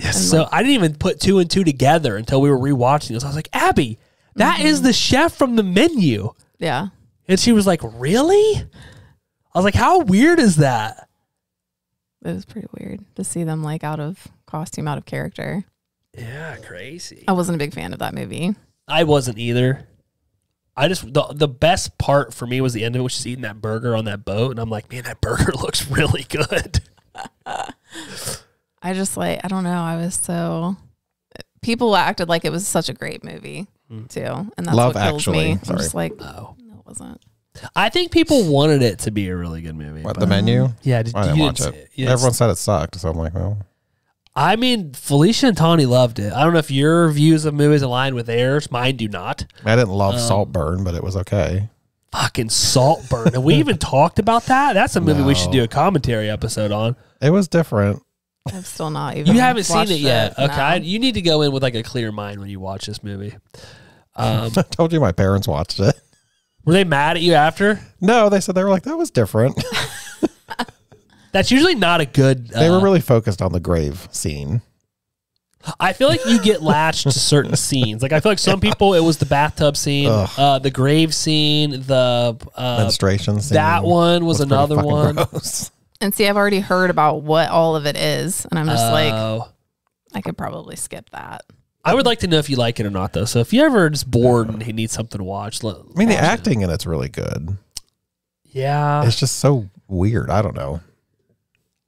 So I didn't even put two and two together until we were rewatching this. I was like, Abby, that mm-hmm. is the chef from the menu. Yeah. And she was like, Really? I was like, How weird is that? It was pretty weird to see them like out of costume, out of character. Yeah, crazy. I wasn't a big fan of that movie. I wasn't either. I just the the best part for me was the end of it, which is eating that burger on that boat, and I'm like, man, that [LAUGHS] burger looks really good. [LAUGHS] I just like I don't know. I was so people acted like it was such a great movie too, and that's Love what kills Actually. me. I'm Sorry. just like, Oh, no, it wasn't. I think people wanted it to be a really good movie. What but- the menu? yeah, did, I didn't you watch didn't it. see it? You didn't Everyone said it sucked, so I'm like, well, I mean, Felicia and Tawny loved it. I don't know if your views of movies align with theirs. Mine do not. I didn't love Um, Saltburn, but it was okay. Fucking Saltburn. and we even [LAUGHS] talked about that. That's a movie we should do a commentary episode on. It was different. I've still not even. You haven't seen it yet. no. Okay. I- You need to go in with like a clear mind when you watch this movie. [LAUGHS] Um, I told you my parents watched it. were they mad at you after? No, they said they were like, that was different. [LAUGHS] That's usually not a good. they were uh, really focused on the grave scene. I feel like you get latched to certain [LAUGHS] scenes. Like I feel like some people, it was the bathtub scene, uh, the grave scene, the uh, Menstruation scene. that one was, pretty another one. gross. And see, I've already heard about what all of it is, and I'm just like, Oh. I could probably skip that. I would like to know if you like it or not, though. So if you ever just bored and he needs something to watch, let, I mean, the acting in it's really good. yeah, It's just so weird. I don't know.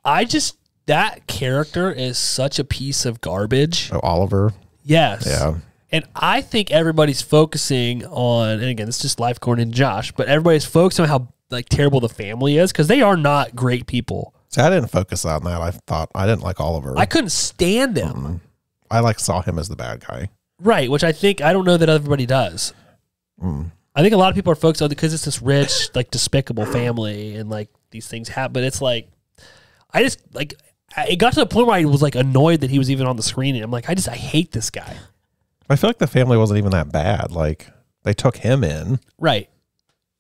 I just that character is such a piece of garbage. Oh, Oliver. Yes, Yeah. and I think everybody's focusing on, and again, it's just life Corn and Josh, but everybody's focusing on how like terrible the family is because they are not great people. See, I didn't focus on that. I thought I didn't like Oliver. I couldn't stand him. Mm. I like saw him as the bad guy. Right, which I think I don't know that everybody does. Mm. I think a lot of people are focused on because it's this rich, like despicable family, and like these things happen. But it's like, I just like it got to the point where I was like annoyed that he was even on the screen, and I'm like, I just I hate this guy. I feel like the family wasn't even that bad. Like they took him in. Right?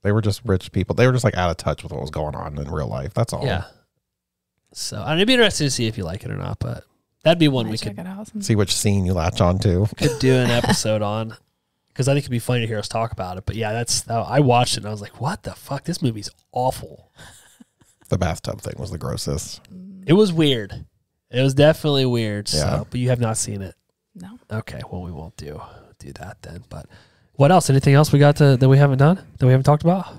They were just rich people. They were just like out of touch with what was going on in real life. That's all. Yeah. So I mean, it'd be interesting to see if you like it or not, but that'd be one Might we could. See which scene you latch on to. [LAUGHS] could do an episode on because I think it'd be funny to hear us talk about it. But yeah, that's I watched it and I was like, what the fuck? This movie's awful. The bathtub thing was the grossest. It was weird. It was definitely weird. Yeah. So, but you have not seen it. No. Okay, well we won't do do that then. But what else? Anything else we got to that we haven't done that we haven't talked about?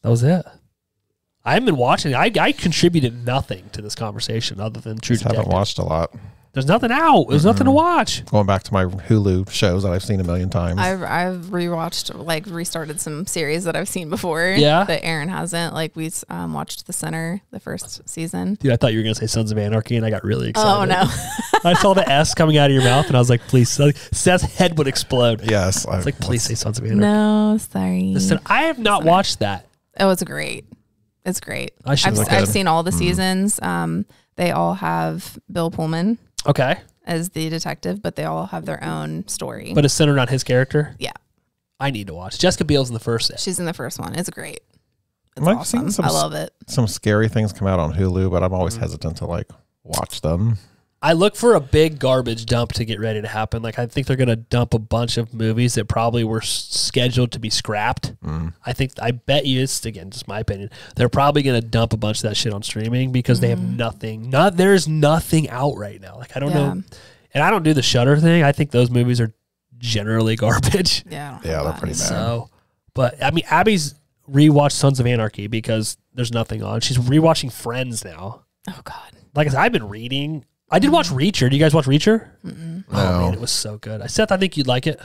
That was it. I haven't been watching. I I contributed nothing to this conversation other than True Just haven't watched a lot. There's nothing out. There's nothing to watch. Going back to my Hulu shows that I've seen a million times. I've I've rewatched like restarted some series that I've seen before. Yeah? that Aaron hasn't. Like we um, watched The Sinner, the first season. Dude, I thought you were gonna say Sons of Anarchy, and I got really excited. Oh no, [LAUGHS] I saw the S coming out of your mouth, and I was like, please, like, Seth's head would explode. yes. I was like, please say Sons of Anarchy. no, sorry. Listen, I have not watched that. Oh, it's great. It's great. I should I've, look at I've it. seen all the Mm. seasons. Um, they all have Bill Pullman Okay, as the detective, but they all have their own story. but it's centered on his character. yeah, I need to watch. Jessica Biel's in the first. she's in the first one. It's great. It's I've seen awesome. some I s- love it. Some scary things come out on Hulu, but I'm Mm. always hesitant to like watch them. I look for a big garbage dump to get ready to happen. Like I think they're going to dump a bunch of movies that probably were s- scheduled to be scrapped. Mm. I think I bet you it's again just my opinion. They're probably going to dump a bunch of that shit on streaming because they have nothing. Not there's nothing out right now. Like I don't Yeah. know, and I don't do the Shutter thing. I think those movies are generally [LAUGHS] garbage. Yeah, Yeah, they're that. pretty bad. So, but I mean, Abby's rewatched Sons of Anarchy because there's nothing on. She's rewatching Friends now. Oh God. Like I said, I've been reading. I did watch Reacher. Do you guys watch Reacher? Mm-mm. Oh man, it was so good. I Seth, I think you'd like it.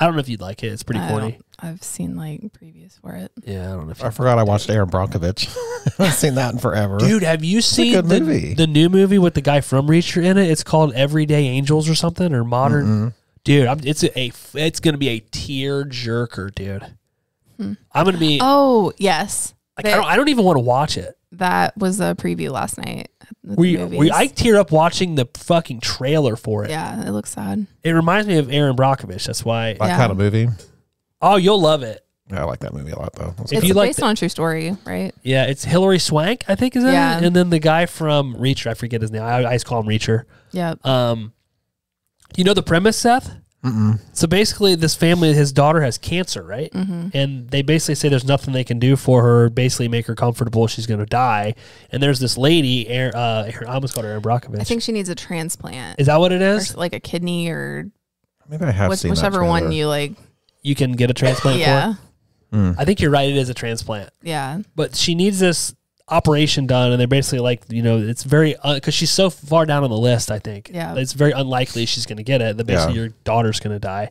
I don't know if you'd like it. It's pretty I corny. I've seen like previews for it. Yeah, I don't know if I forgot I watched Erin Brockovich. [LAUGHS] I haven't seen that in forever. Dude, have you a seen the, movie. the new movie with the guy from Reacher in it? It's called Everyday Angels or something or Modern. Mm-mm. Dude, I'm, it's a, a it's gonna be a tear jerker, dude. Hmm. I'm gonna be Oh yes, like I don't I don't even want to watch it. That was a preview last night. We, we. I tear up watching the fucking trailer for it. yeah, it looks sad. It reminds me of Erin Brockovich. That's why. That Yeah. kind of movie. Oh, you'll love it. Yeah, I like that movie a lot though. That's If it's you like based the- on a true story, right? Yeah, it's Hilary Swank, I think is in Yeah. it, and then the guy from Reacher. I forget his name. I, I just call him Reacher. Yeah. Um, you know the premise, Seth? Mm-mm. So basically, this family, his daughter has cancer, right? Mm-hmm. And they basically say there's nothing they can do for her. Basically, make her comfortable. She's going to die. And there's this lady, Erin, uh, I almost called her Erin Brockovich. I think she needs a transplant, is that what it is? or like a kidney, or Maybe I have which, seen that whichever one you like. You can get a transplant Yeah, for. I think you're right. It is a transplant. yeah, but she needs this operation done and they're basically like you know it's very because she's so far down on the list i think Yeah. it's very unlikely she's going to get it that basically Yeah. your daughter's going to die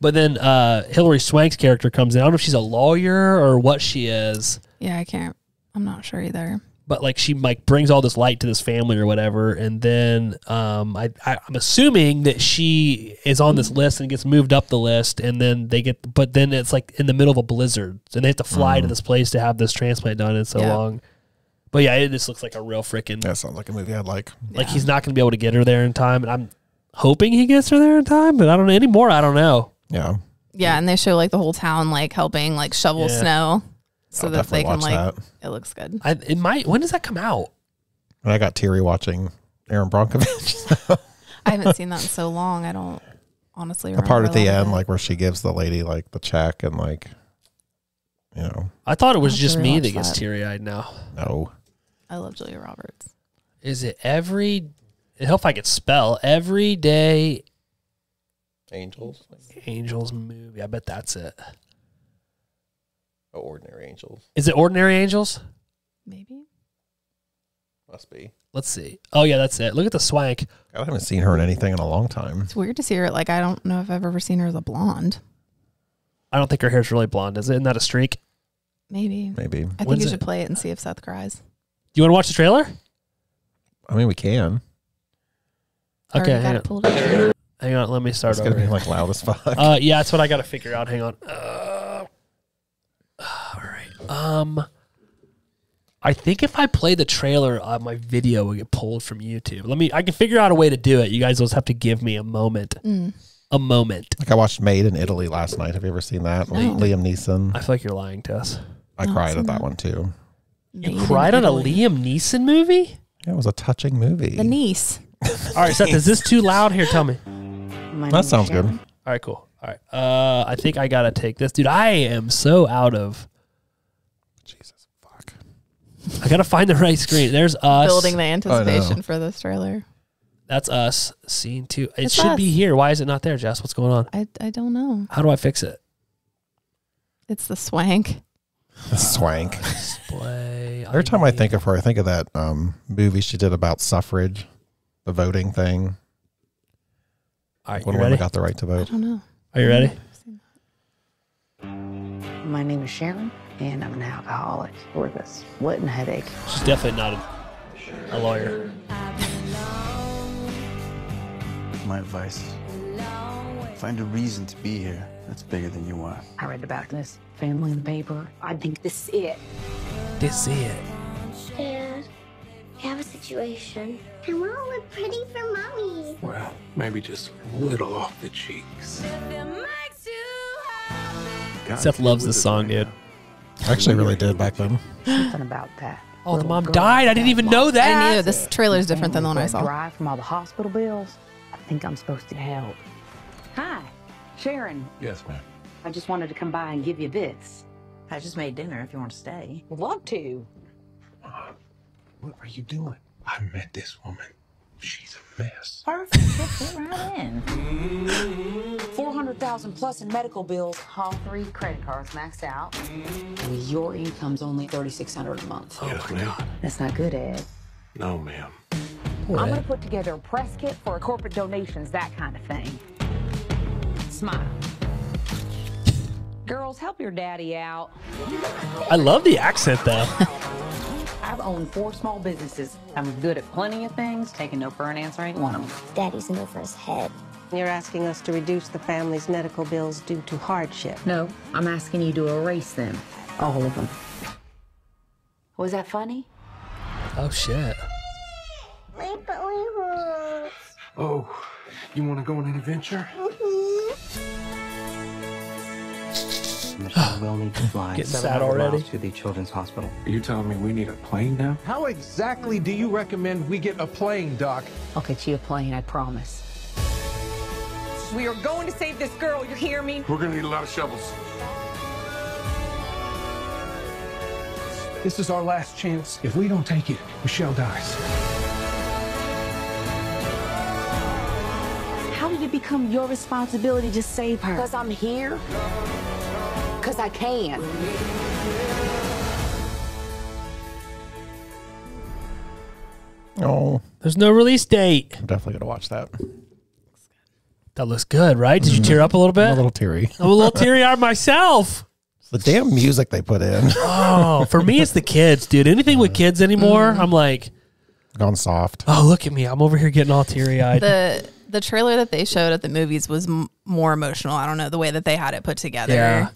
but then uh hilary swank's character comes in i don't know if she's a lawyer or what she is yeah. I can't. I'm not sure either. but like she like brings all this light to this family or whatever and then um I, I i'm assuming that she is on this list and gets moved up the list and then they get but then it's like in the middle of a blizzard and they have to fly to this place to have this transplant done in so Yeah. long but yeah it just looks like a real freaking That sounds like a movie I'd like. like Yeah. he's not going to be able to get her there in time and i'm hoping he gets her there in time but i don't know anymore i don't know Yeah. Yeah, and they show like the whole town like helping like shovel Yeah. snow, so I'll that they definitely can watch like. that. It looks good. I, it might when does that come out And I got teary watching Erin Brockovich. I haven't [LAUGHS] seen that in so long. I don't honestly the remember. part at the end, it. like where she gives the lady like the check and like, you know, i thought it was I'll just to me that gets that. teary-eyed now no. I love Julia Roberts. is it every it help if i could spell every day Angels, angels movie i bet that's it oh, ordinary angels, is it ordinary angels Maybe. must be. let's see oh yeah that's it look at the swank I haven't seen her in anything in a long time. It's weird to see her. Like I don't know if I've ever seen her as a blonde. i don't think her hair's really blonde is it isn't that a streak Maybe. Maybe. I think When's you it- should play it and see if Seth cries. do you want to watch the trailer I mean, we can. Or okay you got hang it on. pulled up. hang on let me start It's gonna over be like loud as fuck. Uh, yeah, that's what I got to figure out. Hang on. Uh, [SIGHS] all right. Um, I think if I play the trailer, uh, my video will get pulled from YouTube. Let me. I can figure out a way to do it. You guys just have to give me a moment. Mm. A moment. like I watched Made in Italy last night. Have you ever seen that? No. Liam Neeson. I feel like you're lying to us. I No, cried I've at that that. one too. You in cried on a Liam Neeson movie. Yeah, it was a touching movie. The niece. All right, Seth. Is this too loud? Here, tell me. My That name's sounds good. Sharon. All right, cool. All right. Uh, I think I gotta take this, dude. I am so out of. Jesus fuck. I gotta find the right screen. There's us. Building the anticipation for this trailer. That's us. Scene two. It It's should be here. Why is it not there, Jess? What's going on? I I don't know. How do I fix it? It's the swank. Swank. Display. Every time I think of her, I think of that um, movie she did about suffrage, the voting thing. All right, When you women got the right to vote. I don't know. Are you ready? My name is Sharon, and I'm an alcoholic with a splitting headache. She's definitely not a, a lawyer. My advice find a reason to be here that's bigger than you are. I read about this family in the paper. I think this is it. This is it. Dad, we have a situation. I want to look pretty for mommy. Well, maybe just a little off the cheeks. God, Seth loves this song, right dude. I actually really did back then. Something about that. Oh, the mom died. I didn't that even know that. I knew this trailer is different than the one I saw. Drive from all the hospital bills. I think I'm supposed to help. Hi, Sharon. Yes, ma'am. I just wanted to come by and give you this. I just made dinner if you want to stay. Would love to. What are you doing? I met this woman. She's a mess. Perfect. Just fit right in. 400,000 plus in medical bills, all three credit cards maxed out. Your income's only 3600 a month. Oh, yes, ma'am. That's not good, Ed. No, ma'am. Poor I'm gonna put together a press kit for corporate donations, that kind of thing. Smile. Girls, help your daddy out. I love the accent though. [LAUGHS] I've owned four small businesses. I'm good at plenty of things. Taking no for an answer ain't one of them. Daddy's in over his head. You're asking us to reduce the family's medical bills due to hardship. No, I'm asking you to erase them. All of them. Was that funny? oh shit. My belly hurts. Oh, you want to go on an adventure? Mm-hmm. Michelle will need to [LAUGHS] fly Getting sad already. to the Children's Hospital. Are you telling me we need a plane now? How exactly do you recommend we get a plane, Doc? I'll get you a plane, I promise. We are going to save this girl, you hear me? We're gonna need a lot of shovels. This is our last chance. If we don't take it, Michelle dies. It become your responsibility to save her? Because I'm here? Because I can. Oh, There's no release date. I'm definitely gonna watch that. That looks good, right? Did you mm-hmm. tear up a little bit? I'm a little teary. I'm a little teary eyed myself. It's the damn music they put in. [LAUGHS] Oh, for me, it's the kids, dude. Anything with kids anymore, mm-hmm. I'm like, Gone soft. oh, look at me. I'm over here getting all teary eyed. The the trailer that they showed at the movies was m- more emotional. I don't know the way that they had it put together. Yeah.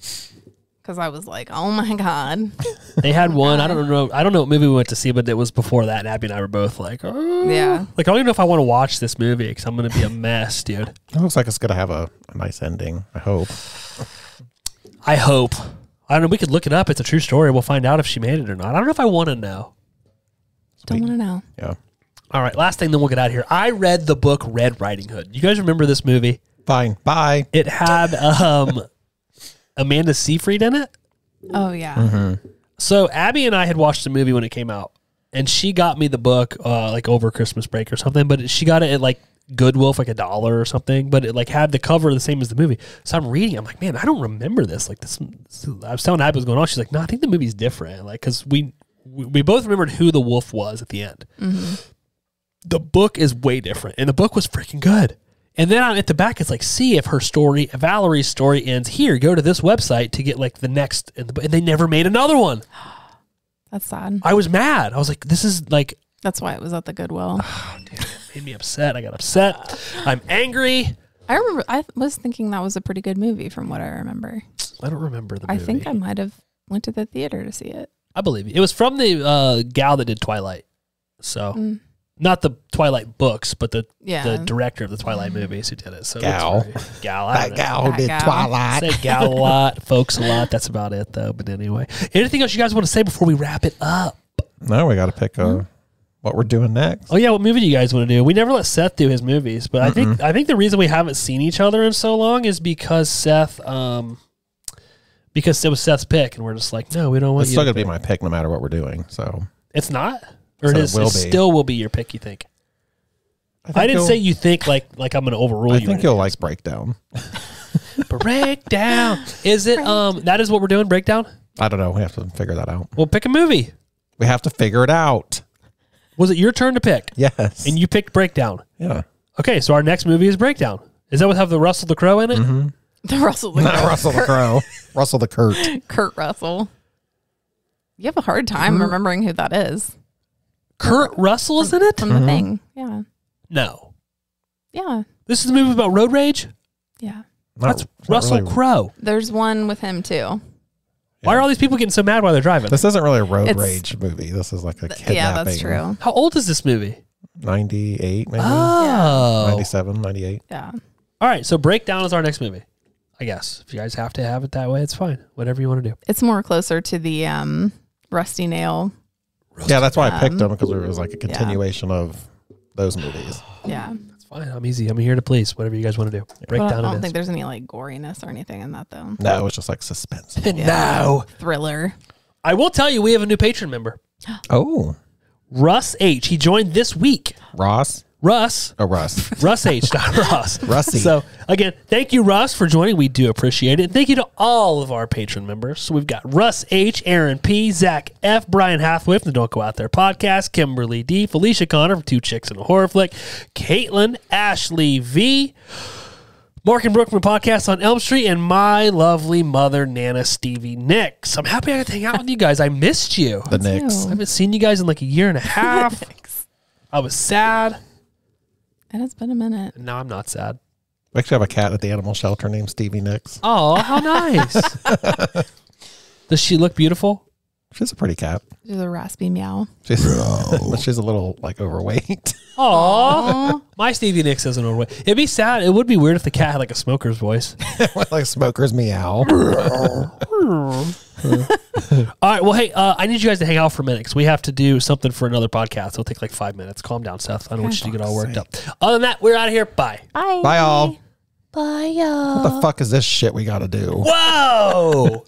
Because I was like, oh my god. [LAUGHS] They had one. I don't know. I don't know what movie we went to see, but it was before that. And Abby and I were both like, oh. Yeah. Like, I don't even know if I want to watch this movie because I'm going to be a mess, dude. It looks like it's gonna have a, a nice ending. I hope. I hope. I don't know. We could look it up. It's a true story. We'll find out if she made it or not. I don't know if I want to know. Don't want to know. Yeah. All right. Last thing, then we'll get out of here. I read the book Red Riding Hood. You guys remember this movie? Fine. Bye. It had um, Amanda Seyfried in it. Oh yeah. Mm-hmm. So Abby and I had watched the movie when it came out, and she got me the book uh, like over Christmas break or something. But she got it at like Goodwill for like a dollar or something. But it like had the cover the same as the movie. So I'm reading. I'm like, man, I don't remember this. Like this. this I was telling Abby what's going on. She's like, no, I think the movie's different. Like because we, we we both remembered who the wolf was at the end. The book is way different, and the book was freaking good. And then at the back, it's like, see if her story, Valerie's story ends here. Go to this website to get like the next, and, they never made another one. [GASPS] That's sad. I was mad. I was like, this is like That's why it was at the Goodwill. [SIGHS] made me upset. I got upset. I'm angry. I remember. I was thinking that was a pretty good movie from what I remember. I don't remember the I think I might have went to the theater to see it. I believe you. It was from the uh, gal that did Twilight. So Mm. Not the Twilight books, but the Yeah. the director of the Twilight movies who did it. So Gal. very- gal, I That gal That did gal. Twilight. Say gal a lot, [LAUGHS] folks a lot. That's about it though. But anyway, anything else you guys want to say before we wrap it up? No, we got to pick uh, what we're doing next. Oh yeah, what movie do you guys want to do? We never let Seth do his movies, but I think I think the reason we haven't seen each other in so long is because Seth, um, because it was Seth's pick, and we're just like, no, we don't want It's you. still to gonna be my pick no matter what we're doing. So It's not, or it So it is. will It still will be your pick. You think? I, didn't say you think like like I'm going to overrule I you. think you'll like breakdown. [LAUGHS] breakdown. Is it um that is what we're doing? Breakdown. I don't know. We have to figure that out. Well, pick a movie. We have to figure it out. Was it your turn to pick? Yes. And you picked breakdown. yeah. Okay, so our next movie is breakdown. Is that what have the Russell the Crow in it? Mm-hmm. The Russell the [LAUGHS] Not Crowe. Russell the Crow. Russell the Kurt. [LAUGHS] Kurt Russell. You have a hard time Kurt- remembering who that is Kurt Russell is in it? from Mm-hmm. the thing. Yeah. No. Yeah. This is a movie about road rage. Yeah. That's it's not Russell really- Crowe. There's one with him too. Why are all these people getting so mad while they're driving? This isn't really a road It's- rage movie. This is like a kidnapping. Yeah, that's true. How old is this movie? 98 maybe. Oh. 97, 98. Yeah. All right, so breakdown is our next movie. I guess if you guys have to have it that way, it's fine. Whatever you want to do. It's more closer to the um Rusty Nail. Yeah, that's why I picked them because it was like a continuation of those movies. Yeah. That's fine. I'm easy. I'm here to please. Whatever you guys want to do. Break But I Breakdown don't it think there's any like goriness or anything in that though. No, it was just like suspense. [LAUGHS] No. Thriller. I will tell you, we have a new patron member, Oh, Russ H. He joined this week. Ross. Russ. Oh, Russ. [LAUGHS] Russ H. Not Ross. Russy. So again, thank you, Russ, for joining. We do appreciate it. And thank you to all of our patron members. So we've got Russ H, Aaron P, Zach F, Brian Hathaway from the Don't Go Out There podcast, Kimberly D, Felicia Connor from Two Chicks and a Horror Flick, Caitlin, Ashley V, Mark and Brooke M podcast on Elm Street, and my lovely mother, Nana Stevie Nicks. I'm happy I got to hang out with you guys. I missed you. The Knicks. I haven't seen you guys in like a year and a [LAUGHS] half. I was sad. It has been a minute. And now I'm not sad. We actually have a cat at the animal shelter named Stevie Nicks. Oh, how nice. [LAUGHS] Does she look beautiful? She's a pretty cat. She's a raspy meow. She's, [LAUGHS] she's a little like overweight. [LAUGHS] Aw. My Stevie Nicks isn't overweight. It'd be sad. It would be weird if the cat had like a smoker's voice. [LAUGHS] like smokers meow. All right. Well, hey, uh, I need you guys to hang out for a minute because we have to do something for another podcast. It'll take like five minutes. Calm down, Seth. I don't want you to get all worked up. Other than that, we're out of here. Bye. Bye. Bye all. Bye, y'all. What the fuck is this shit we got to do? Whoa.